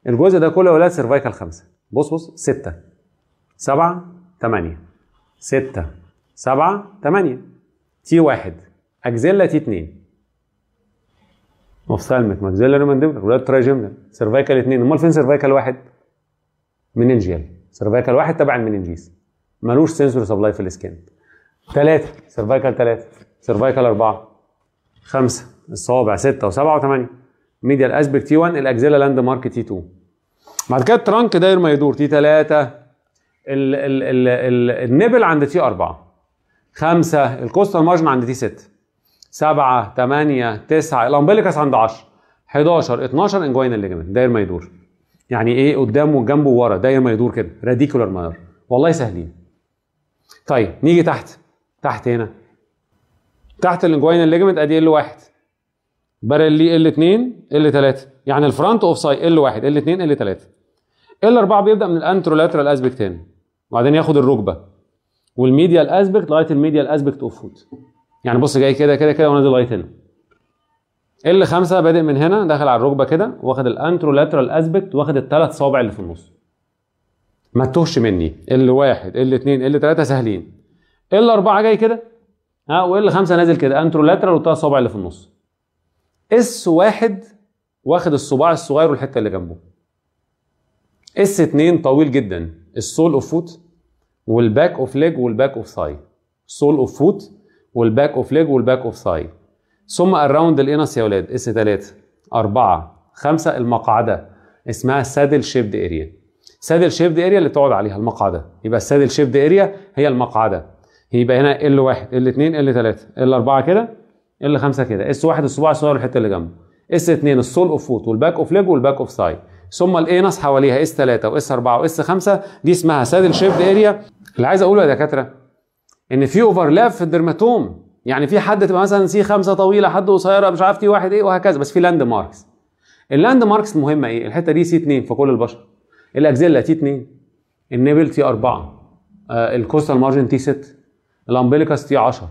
الجزء ده كله يا ولاد cervical 5 بص بص 6 7 8 6 7 8 T 1 axilla T 2 ophthalmic maxillary mandibular trigeminal cervical 2 أمال فين cervical 1 meningeal cervical 1 تبع ال meninges ملوش sensory supply في ال skin 3 cervical 3 cervical 4 5 الصوابع 6 و7 و8 medial aspect T 1 ال axilla landmark T 2 بعد كده ال trunk داير ما يدور. T 3 ال ال ال ال ال nipple عند T 4 5 ال costal margin عند T 6 7 8 9 ال umbilicus عند 10 11 12 inguinal ligament داير ما يدور. يعني إيه قدامه وجنبه وورا داير ما يدور كده. radicular manner والله سهلين. طيب نيجي تحت. تحت هنا. تحت ال inguinal ligament ادي L 1 partly L 2 L 3 يعني ال front of thigh L 1 L 2 L 3 L 4 بيبدأ من ال anterolateral aspect هنا. وبعدين ياخد الركبة. وال medial aspect لغاية ال medial aspect of foot. يعني بص جاي كده كده كده ونازل لغايه هنا L 5 بادئ من هنا داخل على الركبة كده واخد ال anterolateral aspect واخد الثلاث صوابع اللي في النص. ما تتوهش مني. L 1 L 2 L 3 سهلين. L 4 جاي كده. ها و L 5 نازل كده. anterolateral والثلاث صوابع اللي في النص. S واحد واخد الصباع الصغير والحتة اللي جنبه. S 2 طويل جدا. ال sole of foot وال back of leg وال back of thigh sole of foot وال back of leg وال back of thigh ثم around ال anus يا ولاد S 3 4 5 المقعدة. اسمها saddle shaped area saddle shaped area اللي تقعد عليها المقعدة. يبقى ال saddle shaped area هي المقعدة. يبقى هنا L 1 L 2 L 3 L 4 كده L 5 كده. S 1 الصباع الصغير والحتة اللي جنبه. S 2 ال sole of foot وال back of leg وال back of thigh ثم ال anus حواليها S 3 و S 4 و S 5 دي اسمها saddle shaped area اللي عايز أقوله يا دكاترة إن في overlap في ال dermatome. يعني في حد تبقى مثلا C 5 طويلة حد قصيرة مش عارف T واحد إيه وهكذا. بس في landmarks ال landmarks المهمه إيه؟ الحتة دي C 2 في كل البشر. ال axilla T 2 ال nipple T 4 آه ال costal margin T 6 ال umbilicus T 10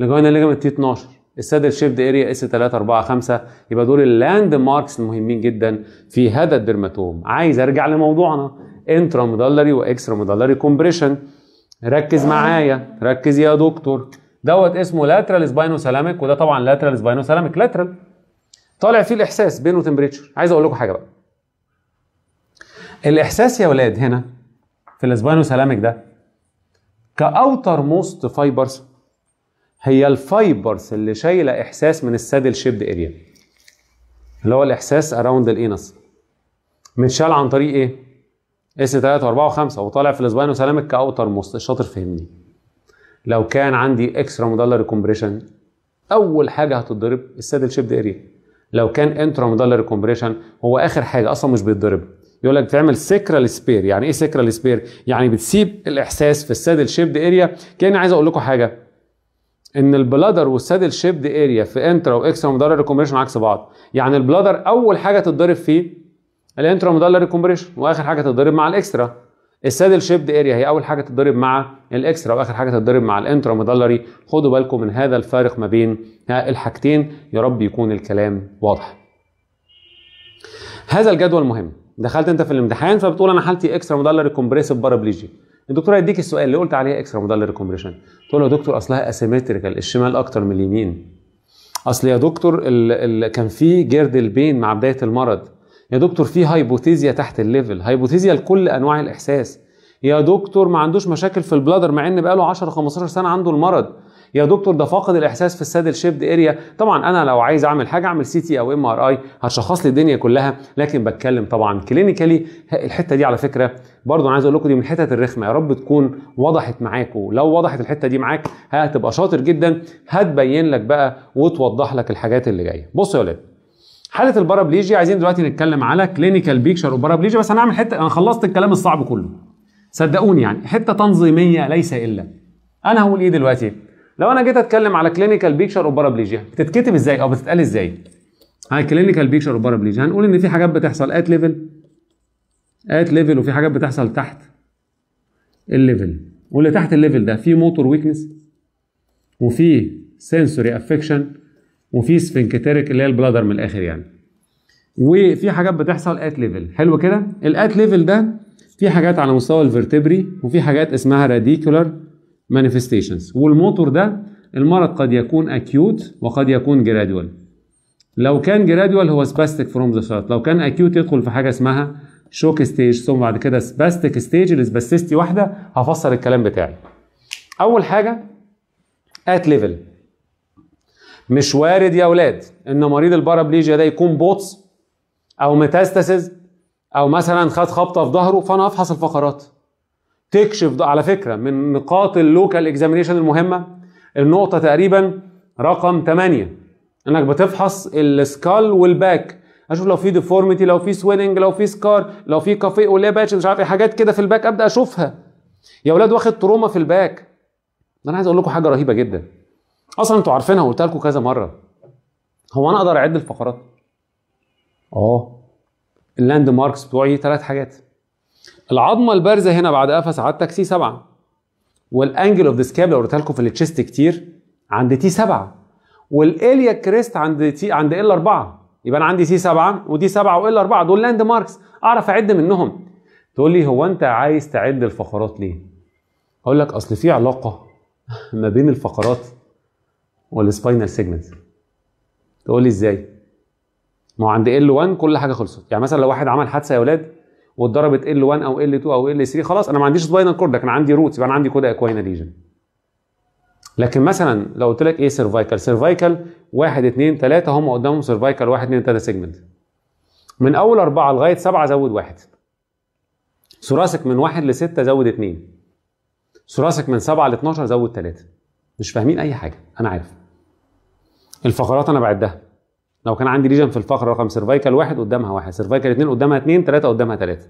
ال inguinal ligament T 12 ال saddle shaped area S 3 4 5 يبقى دول ال landmarks المهمين جدا في هذا ال dermatome. عايز أرجع لموضوعنا. intramedullary و extramedullary compression ركز معايا. ركز يا دكتور. دوت اسمه lateral spinothalamic وده طبعا lateral spinothalamic lateral طالع فيه الإحساس pain و temperature عايز أقول لكم حاجة بقى. الإحساس يا ولاد هنا في ال spinothalamic ده ك outermost fibers هي ال fibers اللي شايلة إحساس من ال saddle shaped area اللي هو الإحساس around ال anus متشال عن طريق إيه؟ S 3 و4 و5 وطالع في ال spinothalamic ك outermost الشاطر فهمني. لو كان عندي extramedullary compression أول حاجة هتتضرب ال saddle shaped area لو كان intramedullary compression هو آخر حاجة أصلا مش بيتضرب. يقول لك بتعمل sacral spare يعني إيه sacral spare يعني بتسيب الإحساس في ال saddle shaped area كأني عايز أقول لكم حاجة. إن ال bladder وال saddle shaped area في intra و extramedullary compression عكس بعض. يعني ال bladder أول حاجة تتضرب فيه ال intramedullary compression وآخر حاجة تتضرب مع ال extra. ال saddle shaped area هي أول حاجة تتضرب مع ال extra وآخر حاجة تتضرب مع ال intramedullary خدوا بالكم من هذا الفارق ما بين الحاجتين. يا رب يكون الكلام واضح. هذا الجدول مهم. دخلت أنت في الامتحان فبتقول أنا حالتي extramedullary compressive paraplegia. الدكتور هيديك السؤال اللي قلت عليه extramedullary compression تقول له يا دكتور أصلها asymmetrical الشمال أكتر من اليمين. أصل يا دكتور ال ال كان في girdle pain مع بداية المرض. يا دكتور في hypoesthesia تحت ال level. hypoesthesia لكل أنواع الإحساس. يا دكتور ما عندوش مشاكل في ال bladder مع إن بقاله 10 15 سنة عنده المرض. يا دكتور ده فاقد الإحساس في ال saddle shaped area طبعا أنا لو عايز أعمل حاجة أعمل CT أو MRI هتشخص لي الدنيا كلها. لكن بتكلم طبعا clinically الحتة دي على فكرة برضه أنا عايز أقول لكم دي من الحتت الرخمة. يا رب تكون وضحت معاكم لو وضحت الحتة دي معاك هتبقى شاطر جدا. هتبين لك بقى وتوضح لك الحاجات اللي جاية. بصوا يا ولاد حالة ال paraplegia عايزين دلوقتي نتكلم على clinical picture of paraplegia بس هنعمل حتة أنا خلصت الكلام الصعب كله. صدقوني يعني حتة تنظيمية ليس إلا. أنا هقول إيه دلوقتي؟ لو أنا جيت أتكلم على clinical picture of paraplegia بتتكتب إزاي أو بتتقال إزاي؟ هاي clinical picture of paraplegia. هنقول إن في حاجات بتحصل at level at level وفي حاجات بتحصل تحت ال level واللي تحت ال level ده في motor weakness وفي sensory affection وفي sphincteric اللي هي ال bladder من الآخر يعني. وفي حاجات بتحصل at level حلو كده؟ ال at level ده في حاجات على مستوى ال vertebrae وفي حاجات اسمها radicular manifestations وال motor ده المرض قد يكون acute وقد يكون gradual لو كان gradual هو spastic from the start لو كان acute يدخل في حاجة اسمها shock stage ثم بعد كده spastic stage ال spasticity واحدة هفسر الكلام بتاعي. أول حاجة at level مش وارد يا أولاد إن مريض ال paraplegia ده يكون Pott's أو metastasis أو مثلا خد خبطة في ظهره فأنا أفحص الفقرات. تكشف على فكرة من نقاط ال local examination المهمة النقطة تقريبا رقم 8 إنك بتفحص ال skull وال back. أشوف لو في deformity لو في swelling لو في scar لو في café au lait patch مش عارف إيه حاجات كده في ال back أبدأ أشوفها. يا أولاد واخد trauma في ال back. ده أنا عايز أقول لكم حاجة رهيبة جدا. أصلا أنتوا عارفينها وقلت لكم كذا مرة. هو أنا أقدر أعد الفقرات؟ آه. ال landmarks بتوعي ثلاث حاجات. العظمة البارزة هنا بعد قفا سعادتك C 7 وال angle of the scapula لو قلت لكم في ال chest كتير عند T 7 وال iliac crest عند T عند L 4 يبقى أنا عندي C 7 و T 7 و L 4 دول landmarks. أعرف أعد منهم. تقول لي هو أنت عايز تعد الفقرات ليه؟ أقول لك أصل في علاقة [laughs] ما بين الفقرات وال spinal segment تقول لي إزاي؟ ما هو عند L 1 كل حاجة خلصت. يعني مثلا لو واحد عمل حادثة يا أولاد واتضربت L 1 أو L 2 أو L 3 خلاص أنا ما عنديش spinal cord لكن عندي roots يبقى أنا عندي cauda equina lesion لكن مثلا لو قلت لك إيه cervical cervical 1 2 3 هم قدامهم cervical 1 2 3 segment من أول أربعة لغاية سبعة زود واحد. thoracic من واحد لستة زود اثنين thoracic من 7 ل 12 زود 3 مش فاهمين أي حاجة أنا عارف. الفقرات أنا بعدها. لو كان عندي lesion في الفقره رقم cervical واحد قدامها واحد cervical اثنين قدامها اثنين ثلاثة قدامها ثلاثة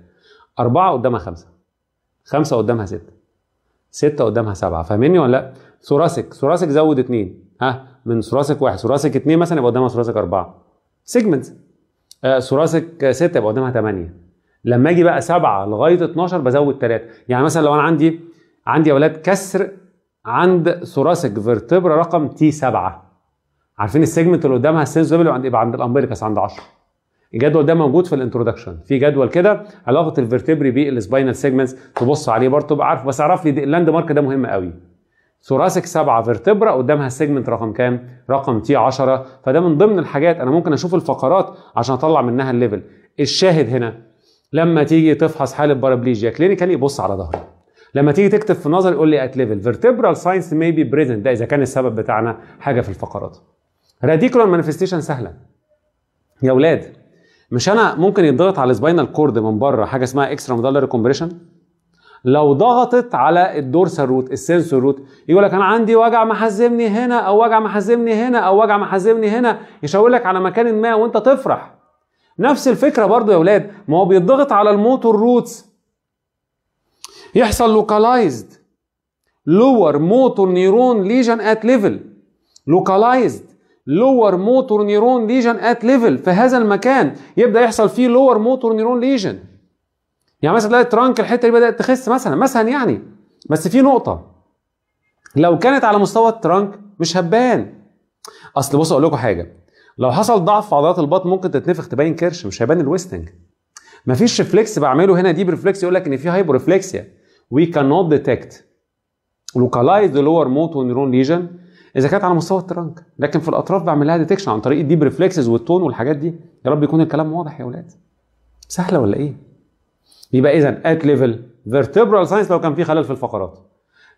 أربعة قدامها خمسة. خمسة قدامها ستة. ستة قدامها سبعة. فاهميني ولا لأ؟ thoracic thoracic زود اثنين ها؟ من thoracic واحد thoracic اثنين مثلا يبقى قدامها thoracic أربعة. segment آه thoracic ستة يبقى قدامها ثمانيه لما أجي بقى سبعة لغاية 12 بزود ثلاثة يعني مثلا لو أنا عندي عندي يا أولاد كسر عند thoracic vertebra رقم T 7 عارفين ال segment اللي قدامها ال sensory اللي عند يبقى عند ال umbilicus عند 10 الجدول ده موجود في ال introduction. في جدول كده علاقة ال vertebrae بال spinal segments تبص عليه برضه تبقى عارف بس اعرف لي ال landmark ده مهم قوي. thoracic 7 vertebra قدامها ال segment رقم كام؟ رقم T 10 فده من ضمن الحاجات أنا ممكن أشوف الفقرات عشان أطلع منها ال level الشاهد هنا لما تيجي تفحص حالة paraplegia clinically بص على ظهري. لما تيجي تكتب في النظر يقول لي at level vertebral signs may be present ده إذا كان السبب بتاعنا حاجة في الفقرات. radicular manifestation سهلة. يا أولاد مش أنا ممكن يتضغط على ال spinal cord من بره حاجة اسمها extramedullary compression لو ضغطت على ال dorsal root ال sensory root يقول لك أنا عندي وجع محزمني هنا أو وجع محزمني هنا أو وجع محزمني هنا. يشاور لك على مكان ما وأنت تفرح. نفس الفكرة برضو يا أولاد ما هو بيتضغط على ال motor roots يحصل localized lower motor neuron lesion at level localized lower motor neuron lesion at level في هذا المكان يبدأ يحصل فيه lower motor neuron lesion يعني مثلا تلاقي ال trunk الحتة دي بدأت تخس مثلا مثلا يعني. بس في نقطة. لو كانت على مستوى ال trunk مش هتبان. أصل بص أقول لكم حاجة. لو حصل ضعف في عضلات البطن ممكن تتنفخ تبين كرش مش هيبان ال wasting. مفيش reflex بعمله هنا deep reflex يقول لك إن في hyporeflexia we cannot detect localize the lower motor neuron lesion إذا كانت على مستوى ال trunk. لكن في الأطراف بعمل لها detection عن طريق ال deep reflexes وال tone والحاجات دي. يا رب يكون الكلام واضح يا أولاد. سهلة ولا إيه؟ يبقى اذا at level vertebral signs لو كان في خلل في الفقرات.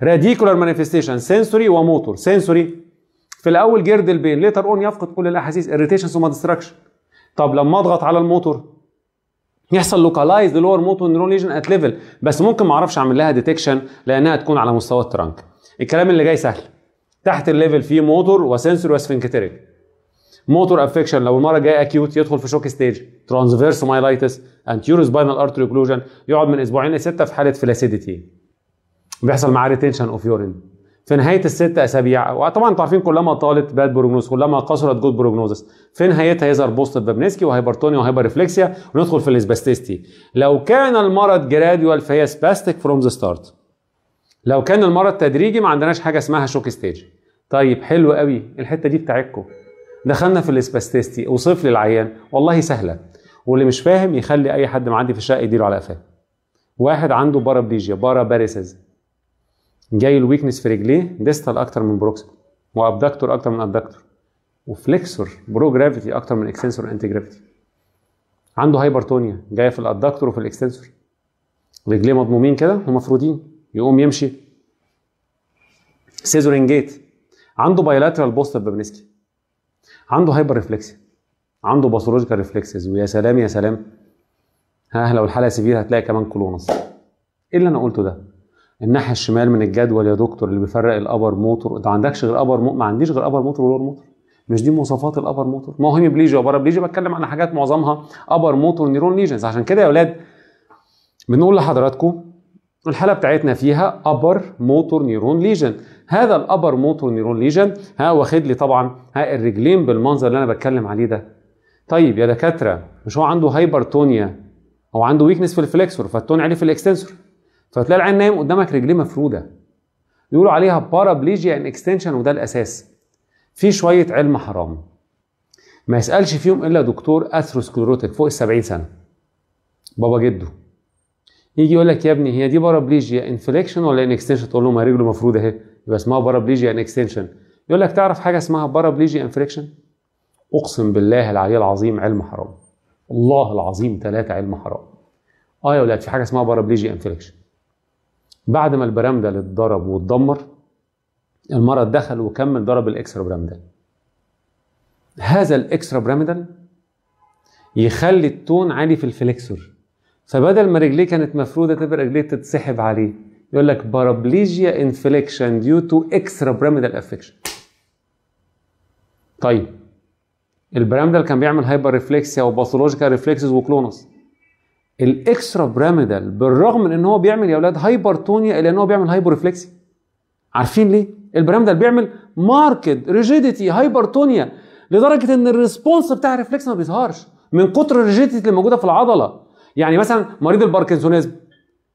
radicular manifestation sensory و motor sensory في الأول girdle pain. later on يفقد كل الأحاسيس. irritation ثم destruction طب لما أضغط على الموتور يحصل localized lower motor neuron lesion at level بس ممكن ما أعرفش أعمل لها detection لأنها تكون على مستوى ال trunk الكلام اللي جاي سهل. تحت ال level فيه motor و sensory و sphincteric motor affection لو المرة جاية acute يدخل في shock stage transverse myelitis anterior spinal artery occlusion يقعد من أسبوعين لسته في حالة flaccidity بيحصل معاه retention of urine في نهاية الست أسابيع وطبعا أنتوا عارفين كلما طالت bad prognosis كلما قصرت good prognosis في نهايتها يظهر positive Babinski و hypertonia و hyperreflexia وندخل في ال spasticity. لو كان المرض gradual فهي spastic from the start لو كان المرض تدريجي ما عندناش حاجة اسمها shock stage طيب حلو قوي. الحتة دي بتاعتكم. دخلنا في ال spasticity اوصف لي العيان والله سهلة. واللي مش فاهم يخلي أي حد معدي في الشقة يديله على قفاه. واحد عنده paraplegia paraparesis جاي له weakness في رجليه distal أكتر من proximal و abductor أكتر من adductor و flexor progravity أكتر من extensor antigravity عنده hypertonia جاية في ال adductor وفي ال extensor رجليه مضمومين كده ومفرودين يقوم يمشي. scissoring gait عنده bilateral positive Babinski عنده hyperreflexia عنده pathological reflexes ويا سلام يا سلام. ها لو الحالة severe هتلاقي كمان clonus إيه اللي أنا قلته ده؟ الناحية الشمال من الجدول يا دكتور اللي بيفرق ال upper motor. أنت ما عندكش غير upper motor ما عنديش غير upper motor و lower motor. مش دي مواصفات ال upper motor. ما هو hemiplegia و paraplegia بتكلم عن حاجات معظمها upper motor neuron lesions. عشان كده يا أولاد بنقول لحضراتكم الحالة بتاعتنا فيها upper motor neuron lesion. هذا ال upper motor neuron lesion ها واخد لي طبعا ها الرجلين بالمنظر اللي أنا بتكلم عليه ده. طيب يا دكاترة مش هو عنده hypertonia أو عنده weakness في ال flexor فال tone عالي في ال extensor. فتلاقي العيان نايم قدامك رجليه مفرودة. يقولوا عليها paraplegia in extension وده الأساس. في شوية علم حرام. ما يسألش فيهم إلا دكتور atherosclerotic فوق ال 70 سنة. بابا جده. يجي يقول لك يا ابني هي دي paraplegia in flexion ولا in extension تقول له ما رجله مفرودة أهي. يبقى اسمها paraplegia in extension يقول لك تعرف حاجة اسمها paraplegia in flexion أقسم بالله العلي العظيم علم حرام. الله العظيم ثلاثة علم حرام. آه يا ولاد في حاجة اسمها paraplegia in flexion بعد ما ال pyramidal اتضرب واتدمر المرض دخل وكمل ضرب ال extrapyramidal هذا ال extrapyramidal يخلي ال tone عالي في ال flexor. فبدل ما رجليه كانت مفرودة تبقى رجليه تتسحب عليه. يقول لك paraplegia in flexion due to extrapyramidal affection طيب ال pyramidal كان بيعمل hyperreflexia و pathological reflexes و clonus ال extrapyramidal بالرغم من إن هو بيعمل يا أولاد hypertonia إلا إن هو بيعمل hyporeflexia عارفين ليه؟ ال pyramidal بيعمل marked rigidity hypertonia لدرجة إن ال response بتاع ال reflex ما بيظهرش من كتر ال rigidity اللي موجودة في العضلة. يعني مثلا مريض ال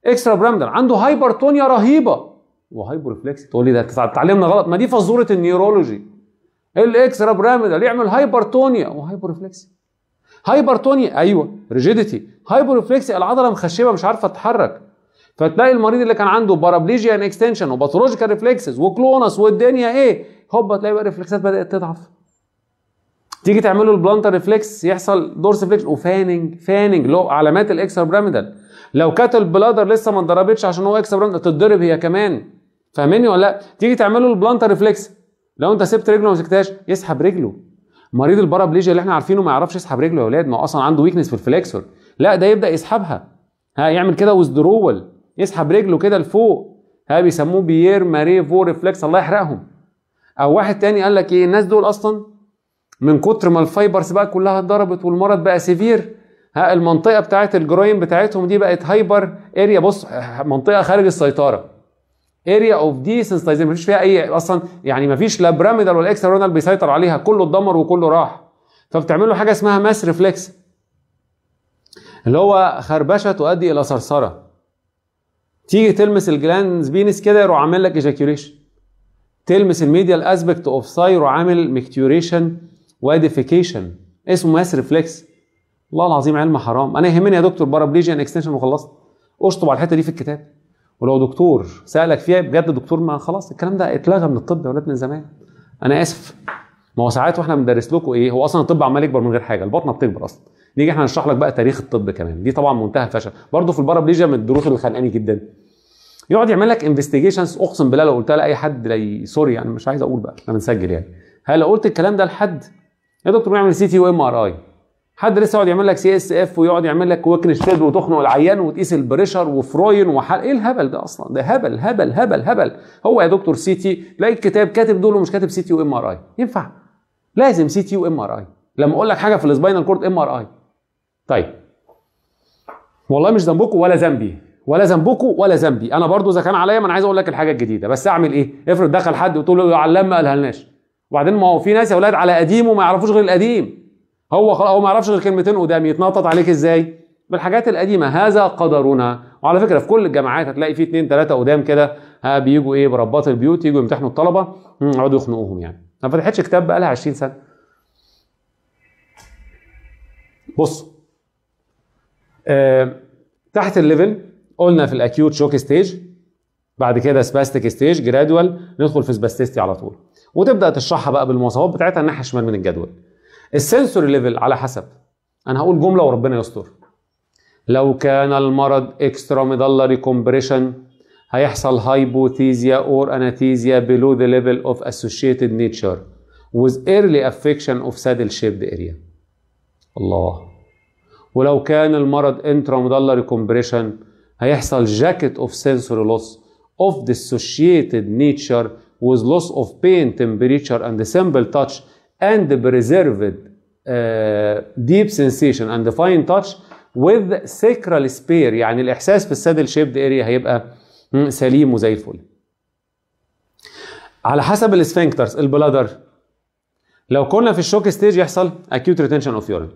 parkinsonism extrapyramidal عنده hypertonia رهيبة. و hyporeflex تقول لي ده اتعلمنا غلط. ما دي فزورة ال neurology. ال extrapyramidal يعمل hypertonia و hyporeflex hypertonia أيوه rigidity hyporeflex العضلة مخشبة مش عارفة تتحرك. فتلاقي المريض اللي كان عنده paraplegia in extension و pathological reflexes و clonus والدنيا إيه؟ هوبا تلاقي بقى ال reflexات بدأت تضعف. تيجي تعمل له ال plantar reflex يحصل dorsiflex و fanning fanning لو علامات ال extrapyramidal لو كانت ال bladder لسه ما اتضربتش عشان هو extrapyramidal تتضرب هي كمان. فاهمني ولا لأ؟ تيجي تعمل له ال plantar reflex لو أنت سبت رجله وما مسكتهاش يسحب رجله. مريض ال paraplegia اللي إحنا عارفينه ما يعرفش يسحب رجله يا أولاد ما هو أصلا عنده weakness في ال flexor لا ده يبدأ يسحبها. ها يعمل كده withdrawal يسحب رجله كده لفوق. ها بيسموه Pierre Marie Foix reflex الله يحرقهم. أو واحد تاني قال لك إيه الناس دول أصلا من كتر ما ال fibers بقى كلها اتضربت والمرض بقى severe ها المنطقة بتاعت ال groin بتاعتهم دي بقت hyper area بص منطقة خارج السيطرة. area of the مفيش فيها أي أصلا يعني مفيش لا pyramidal ولا extra بيسيطر عليها كله اتدمر وكله راح. فبتعمل له حاجة اسمها mass reflex اللي هو خربشة تؤدي إلى صرصرة. تيجي تلمس ال glans penis كده يروح عامل لك ejaculation تلمس ال medial aspect of thigh يروح عامل micturition و defecation اسمه mass reflex والله العظيم علم حرام. أنا يهمني يا دكتور paraplegia in extension وخلصت. اشطب على الحتة دي في الكتاب. ولو دكتور سألك فيها بجد دكتور ما خلاص الكلام ده اتلغى من الطب يا ولاد من زمان. أنا آسف. ما هو ساعات وإحنا بندرس لكم إيه؟ هو أصلا الطب عمال يكبر من غير حاجة الباطنة بتكبر أصلا. نيجي إحنا نشرح لك بقى تاريخ الطب كمان. دي طبعا منتهى الفشل. برضه في ال paraplegia من الدروس اللي خانقاني جدا. يقعد يعمل لك investigations أقسم بالله لو قلتها لأي حد لي sorry يعني مش عايز أقول بقى أنا بنسجل يعني. هل لو قلت الكلام ده لحد؟ يا دكتور نعمل CT و MRI حد لسه يقعد يعمل لك CSF ويقعد يعمل لك Queckenstedt وتخنق العيان وتقيس ال pressure و Froin وحل إيه الهبل ده أصلا؟ ده هبل هبل هبل هبل. هو يا دكتور CT تلاقي الكتاب كاتب دول ومش كاتب CT و MRI ينفع؟ لازم CT و MRI لما أقول لك حاجة في ال spinal cord MRI طيب. والله مش ذنبكم ولا ذنبي. ولا ذنبكم ولا ذنبي. أنا برضو إذا كان عليا ما أنا عايز أقول لك الحاجة الجديدة. بس أعمل إيه؟ افرض دخل حد وتقول له يا علام ما قالها لناش وبعدين ما هو في ناس يا أولاد على قديمه ما يعرفوش غير القديم. هو خلاص هو ما يعرفش غير كلمتين قدام يتنطط عليك إزاي؟ بالحاجات القديمة هذا قدرنا. وعلى فكرة في كل الجامعات هتلاقي في اثنين ثلاثة قدام كده ها بيجوا إيه برباط البيوت يجوا يمتحنوا الطلبة يقعدوا يخنقوهم يعني. ما فتحتش كتاب بقى لها 20 سنة. بص آه تحت ال level قلنا في ال acute shock stage بعد كده spastic stage gradual ندخل في spasticity على طول. وتبدأ تشرحها بقى بالمواصفات بتاعتها الناحية الشمال من الجدول. ال sensory level على حسب. أنا هقول جملة وربنا يستر. لو كان المرض extramedullary compression هيحصل هايبوثيزيا اور اناثيزيا below the level of associated nature with early affection of saddle shaped area. الله. ولو كان المرض انتراميدلري كومبريشن هيحصل جاكيت اوف sensory loss of dissociated nature with loss of pain temperature and simple touch and preserved uh, deep sensation and fine touch with sacral spare يعني الإحساس في ال saddle shaped area هيبقى سليم وزي الفل. على حسب ال sphincters ال bladder. لو كنا في ال shock stage يحصل acute retention of urine.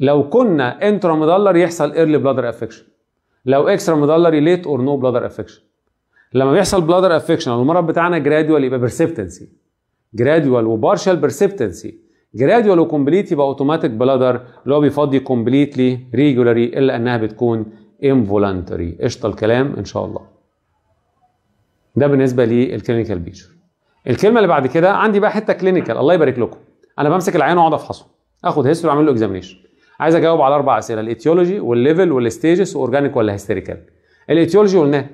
لو كنا intramedullary يحصل early bladder affection لو extramedullary late or no bladder affection لما بيحصل bladder affection المرض بتاعنا gradual يبقى precipitancy gradual و partial precipitancy gradual و complete يبقى automatic bladder اللي هو بيفضي completely regularly إلا أنها بتكون involuntary قشطة الكلام إن شاء الله. ده بالنسبة لل clinical picture الكلمة اللي بعد كده عندي بقى حتة clinical الله يبارك لكم. أنا بمسك العيان وأقعد أفحصه. آخد history وأعمل له examination عايز أجاوب على أربع أسئلة. الايتيولوجي والليفل والستيجز واورجانيك ولا هيستيريكال الايتيولوجي قلناه.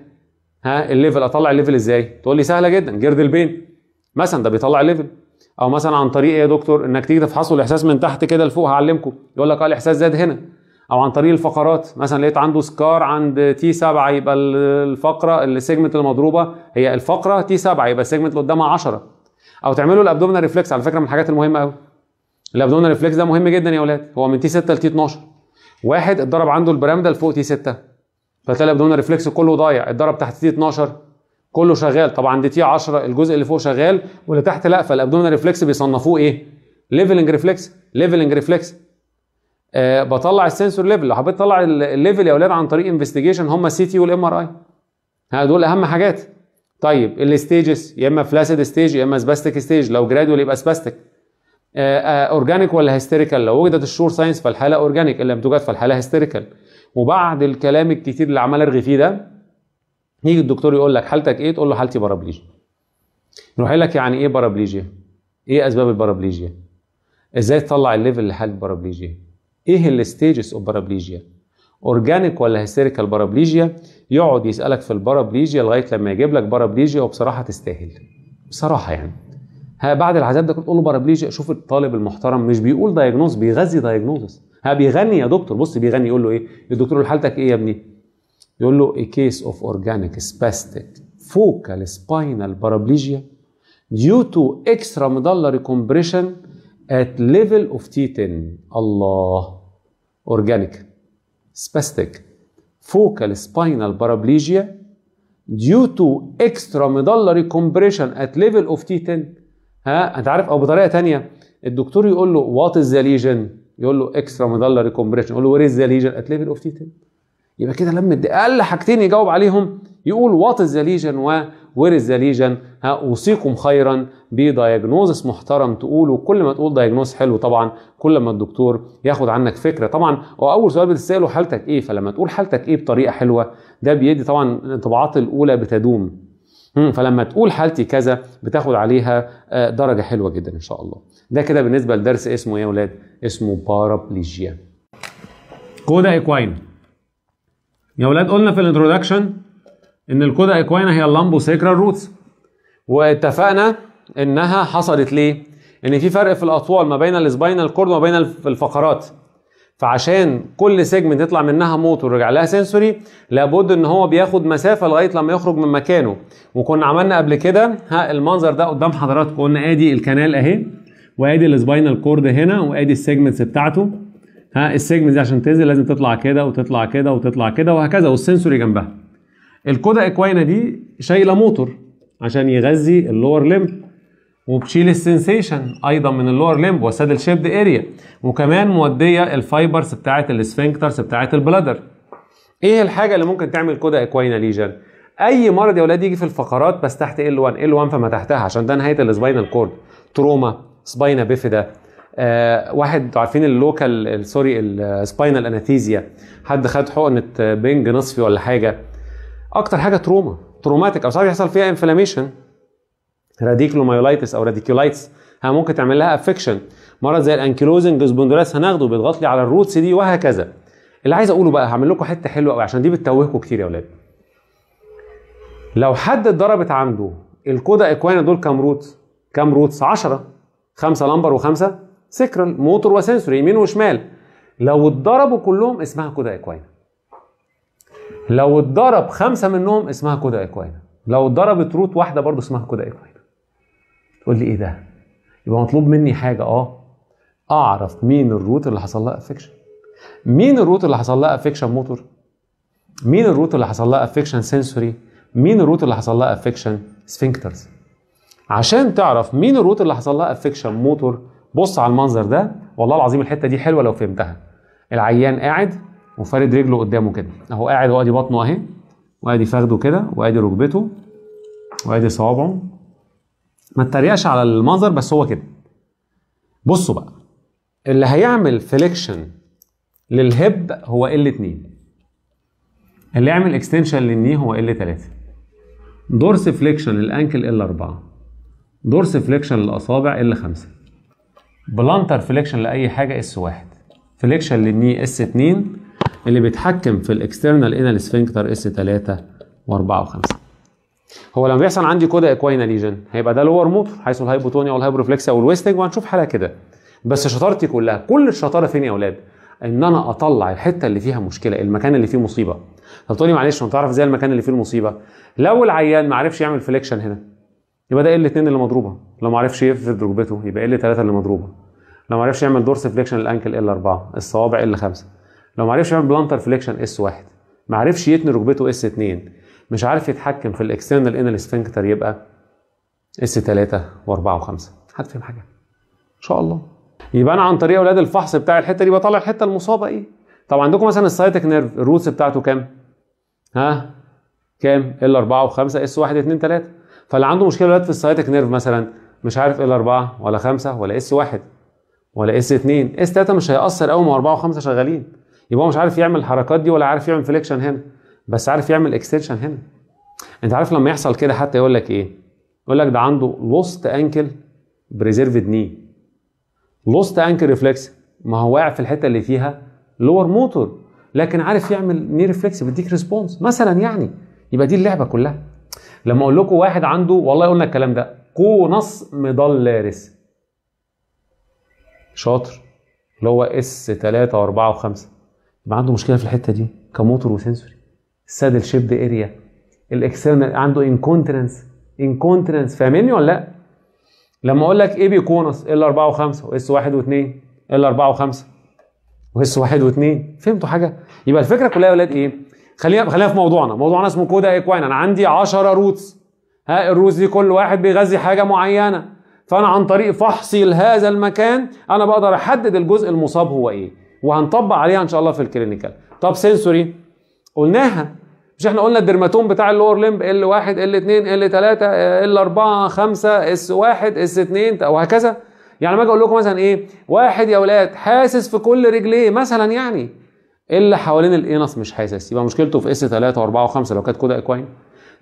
ها ال level أطلع ال level إزاي؟ تقول لي سهلة جدا. girdle pain. مثلا ده بيطلع ال level أو مثلا عن طريق إيه يا دكتور؟ إنك تيجي تفحصوا الإحساس من تحت كده لفوق هعلمكم. يقول لك آه الإحساس زاد هنا. أو عن طريق الفقرات. مثلا لقيت عنده scar عند T 7 يبقى الفقرة ال segment المضروبة هي الفقرة T 7 يبقى ال segment اللي قدامها 10 أو تعملوا ال abdominal reflex على فكرة من الحاجات المهمة قوي ال abdominal reflex ده مهم جدا يا أولاد هو من T 6 ل T 12 واحد اتضرب عنده ال pyramidal فوق T 6 فتلاقي ال abdominal reflex كله ضايع. اتضرب تحت T 12 كله شغال. طبعا دي T 10 الجزء اللي فوق شغال واللي تحت لا فال abdominal reflex بيصنفوه إيه؟ leveling reflex leveling reflex. آه بطلع ال sensory level. لو حبيت اطلع ال level يا أولاد عن طريق investigation هم ال CT وال MRI دول أهم حاجات. طيب ال stages يا إما flaccid stage يا إما spastic stage لو gradual يبقى spastic organic ولا hysterical لو وجدت ال sure signs فالحالة organic ان لم توجد فالحالة hysterical وبعد الكلام الكتير اللي عمال أرغي فيه ده يجي الدكتور يقول لك حالتك إيه؟ تقول له حالتي paraplegia. يروح لك يعني إيه paraplegia؟ إيه أسباب ال paraplegia؟ إزاي تطلع ال level لحالة paraplegia؟ إيه ال stages of paraplegia؟ organic ولا hysterical paraplegia؟ يقعد يسألك في ال paraplegia لغاية لما يجيب لك paraplegia وبصراحة تستاهل. بصراحة يعني. ها بعد العذاب ده تقول له paraplegia. شوف الطالب المحترم مش بيقول diagnosis بيغني diagnosis ها بيغني يا دكتور. بص بيغني يقول له إيه؟ الدكتور حالتك إيه يا ابني؟ يقول له a case of organic spastic focal spinal paraplegia due to extramedullary compression at level of T10 الله organic spastic focal spinal paraplegia due to extramedullary compression at level of T10 ها انت عارف أو بطريقه ثانية الدكتور يقول له وات از ذا ليجن يقول له extramedullary compression يقول له where is the lesion at level of T10 يبقى كده لم أقل حاجتين يجاوب عليهم يقول what is the lesion و where is the lesion أوصيكم خيرا ب diagnosis محترم تقوله. كل ما تقول diagnosis حلو طبعا. كل ما الدكتور ياخد عنك فكرة طبعا. هو أول سؤال بتسأله حالتك إيه؟ فلما تقول حالتك إيه بطريقة حلوة ده بيدي طبعا الانطباعات الأولى بتدوم. فلما تقول حالتي كذا بتاخد عليها درجة حلوة جدا إن شاء الله. ده كده بالنسبة لدرس اسمه إيه يا أولاد اسمه paraplegia cauda equina يا أولاد قلنا في ال introduction إن ال cauda equina هي ال lumbosacral roots واتفقنا إنها حصلت ليه؟ إن في فرق في الأطوال ما بين ال spinal cord وما بين الفقرات. فعشان كل segment يطلع منها موتور ويرجع لها sensory لابد إن هو بياخد مسافة لغاية لما يخرج من مكانه. وكنا عملنا قبل كده ها المنظر ده قدام حضراتكم قلنا آدي ال canal أهي وآدي ال spinal cord هنا وآدي ال segments بتاعته. ها ال segment دي عشان تنزل لازم تطلع كده وتطلع كده وتطلع كده وهكذا وال sensory جنبها. ال cauda equina دي شايلة موتور عشان يغذي اللور ليمب وبتشيل السنسيشن أيضا من اللور ليمب وسادل شيبد اريا وكمان مودية ال fibers بتاعه ال sphincters بتاعه ال bladder. إيه الحاجة اللي ممكن تعمل cauda equina lesion أي مرض يا أولاد يجي في الفقرات بس تحت L 1 L 1 فما تحتها عشان ده نهاية ال spinal cord trauma spina bifida واحد عارفين ال local sorry ال spinal anesthesia. حد خد حقنة بنج نصفي ولا حاجة. أكتر حاجة trauma traumatic أو ساعات يحصل فيها inflammation radiculomyelitis أو radiculitis ممكن تعمل لها affection مرض زي ال ankylosing spondylitis هناخده بيضغط لي على ال roots دي وهكذا. اللي عايز أقوله بقى هعمل لكم حتة حلوة قوي عشان دي بتتوهكم كتير يا أولاد لو حد اتضربت عنده ال cauda equina دول كام root؟ كام roots؟ 10 خمسة lumbar وخمسة؟ sacral motor و sensory يمين وشمال. لو اتضربوا كلهم اسمها cauda equina. لو اتضرب خمسة منهم اسمها cauda equina. لو اتضربت root واحدة برضه اسمها cauda equina. تقول لي إيه ده؟ يبقى مطلوب مني حاجة آه. أعرف مين ال root اللي حصل لها affection مين ال root اللي حصل لها affection motor؟ مين ال root اللي حصل لها affection sensory مين ال root اللي حصل لها affection sphincters عشان تعرف مين ال root اللي حصل لها affection motor بص على المنظر ده والله العظيم الحتة دي حلوة لو فهمتها. العيان قاعد وفارد رجله قدامه كده. أهو قاعد وادي بطنه أهي وادي فخده كده وادي ركبته وادي صوابعه. ما تتريقش على المنظر بس هو كده. بصوا بقى اللي هيعمل flexion لل hip هو L 2 اللي يعمل extension لل knee هو L 3 dorsiflexion لل ankle L 4 dorsiflexion للأصابع L 5 plantar flexion لأي حاجة S 1 flexion لل knee S 2 اللي بيتحكم في ال external anal sphincter S 3 و4 و5 هو لما بيحصل عندي cauda equina lesion هيبقى ده lower motor حيث ال hypotonia وال hyporeflexia وال wasting وهنشوف حالها كده. بس شطارتي كلها كل الشطارة فين يا أولاد؟ إن أنا أطلع الحتة اللي فيها مشكلة المكان اللي فيه مصيبة. طب تقولي معلش أنت تعرف إزاي المكان اللي فيه المصيبة؟ لو العيان ما عرفش يعمل flexion هنا يبقى ده L 2 اللي مضروبة. لو ما عرفش يفرد ركبته يبقى L 3 اللي مضروبة. لو ما عرفش يعمل dorsiflexion ال ankle L 4 الصوابع L 5 لو ما عرفش يعمل plantar flexion S 1 ما عرفش يتني ركبته S 2 مش عارف يتحكم في ال external anal sphincter يبقى S 3 و4 و5 حد فاهم حاجة؟ إن شاء الله. يبقى أنا عن طريق أولاد الفحص بتاع الحتة دي بطلع الحتة المصابة إيه؟ طب عندكم مثلا ال sciatic nerve ال roots بتاعته كام؟ ها؟ كام؟ L 4 و5 S 1 2 3 فاللي عنده مشكلة دلوقتي في ال sciatic nerve مثلا مش عارف L 4 ولا 5 ولا S 1 ولا S 2 S 3 مش هيأثر قوي ما L 4 و5 شغالين. يبقى هو مش عارف يعمل الحركات دي ولا عارف يعمل flexion هنا بس عارف يعمل extension هنا. أنت عارف لما يحصل كده حتى يقول لك إيه؟ يقول لك ده عنده lost ankle preserved knee lost ankle reflex ما هو واقع في الحتة اللي فيها lower motor لكن عارف يعمل knee reflex بيديك response مثلا يعني. يبقى دي اللعبة كلها. لما أقول لكم واحد عنده والله قلنا الكلام ده conus medullaris شاطر. اللي هو S 3 و4 و5 يبقى عنده مشكلة في الحتة دي. ك motor و sensory. ال saddle shaped area ال external عنده incontinence incontinence فاهمني ولا لأ؟ لما أقول لك epiconus L 4 و5 و S 1 و2 L 4 و5 و S 1 و2 فهمتوا حاجة؟ يبقى الفكرة كلها يا ولاد إيه؟ خلينا خلينا في موضوعنا، موضوعنا اسمه cauda equina أنا عندي 10 roots. ها ال roots دي كل واحد بيغذي حاجة معينة. فأنا عن طريق فحصي لهذا المكان أنا بقدر أحدد الجزء المصاب هو إيه. وهنطبق عليها إن شاء الله في ال clinical طب sensory قلناها. مش إحنا قلنا ال dermatome بتاع ال lower limb L 1 L 2 L 3 L 4 5 S 1 S 2 وهكذا. يعني ما أجي أقول لكم مثلا إيه واحد يا أولاد حاسس في كل رجليه مثلا يعني. اللي حوالين ال anus مش حاسس. يبقى مشكلته في S 3 و4 و5 لو كانت cauda equina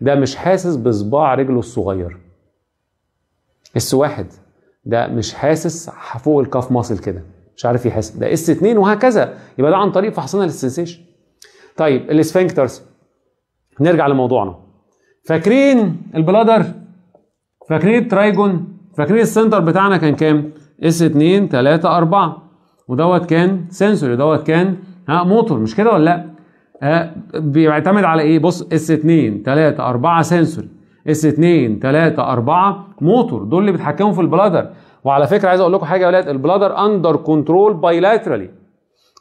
ده مش حاسس بصباع رجله الصغير. S 1 ده مش حاسس فوق ال calf muscle كده. مش عارف يحس. ده S 2 وهكذا. يبقى ده عن طريق فحصنا لل sensation طيب ال sphincters نرجع لموضوعنا. فاكرين ال bladder؟ فاكرين ال trigone؟ فاكرين ال center بتاعنا كان كام؟ S 2 3 4 ودوت كان sensory دوت كان ها موتور مش كده ولا لا؟ آه بيعتمد على إيه؟ بص S 2 3 4 sensory. S 2 3 4 موتور دول اللي بيتحكموا في ال bladder. وعلى فكرة عايز أقول لكم حاجة يا ولاد ال bladder under control bilaterally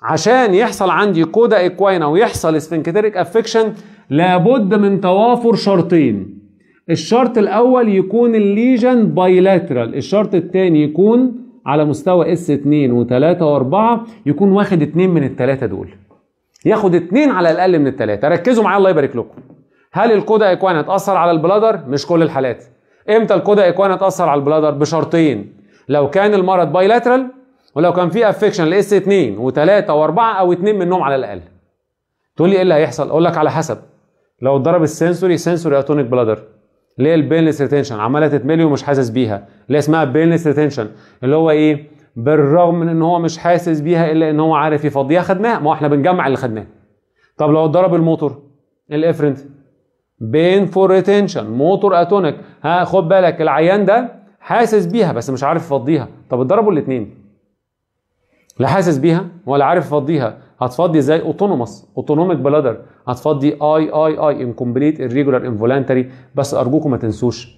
عشان يحصل عندي cauda equina أو يحصل sphincteric affection لابد من توافر شرطين. الشرط الأول يكون ال lesion bilateral الشرط الثاني يكون على مستوى S 2 و3 و4 يكون واخد اتنين من الثلاثه دول. ياخد اتنين على الأقل من الثلاثه ركزوا معايا الله يبارك لكم. هل ال cauda equina تأثر على ال bladder؟ مش كل الحالات. إمتى ال cauda equina تأثر على ال bladder؟ بشرطين. لو كان المرض bilateral ولو كان في affection ل S 2 و3 و4 أو اتنين منهم على الأقل. تقول لي إيه اللي هيحصل؟ أقول لك على حسب. لو اتضرب ال sensory sensory atonic bladder. اللي هي ال painless retention عمالة تتملي ومش حاسس بيها. اللي اسمها painless retention اللي هو إيه؟ بالرغم من إن هو مش حاسس بيها إلا إن هو عارف يفضيها خدناها. ما هو إحنا بنجمع اللي خدناه. طب لو اتضرب ال motor ال efferent. painful retention motor atonic ها خد بالك العيان ده حاسس بيها بس مش عارف يفضيها. طب اتضربوا الاثنين لا حاسس بيها ولا عارف يفضيها. هتفضي إزاي؟ autonomous autonomic bladder هتفضي اي اي اي incomplete irregular involuntary بس أرجوكم ما تنسوش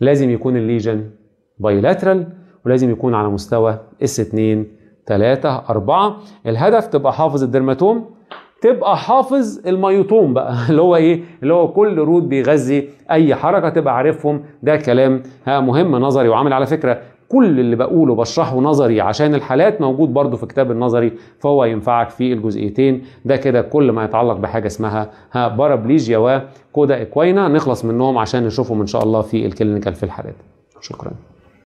لازم يكون ال lesion bilateral ولازم يكون على مستوى S 2 3 4 الهدف تبقى حافظ ال dermatome تبقى حافظ ال myotome بقى. [laughs] اللي هو إيه؟ اللي هو كل root بيغذي أي حركة تبقى عارفهم. ده كلام ها مهم نظري وعامل على فكرة كل اللي بقوله بشرحه نظري عشان الحالات موجود برضو في كتاب النظري فهو ينفعك في الجزئيتين. ده كده كل ما يتعلق بحاجة اسمها ها paraplegia و cauda equina نخلص منهم عشان نشوفهم إن شاء الله في ال clinical في الحالات. شكرا.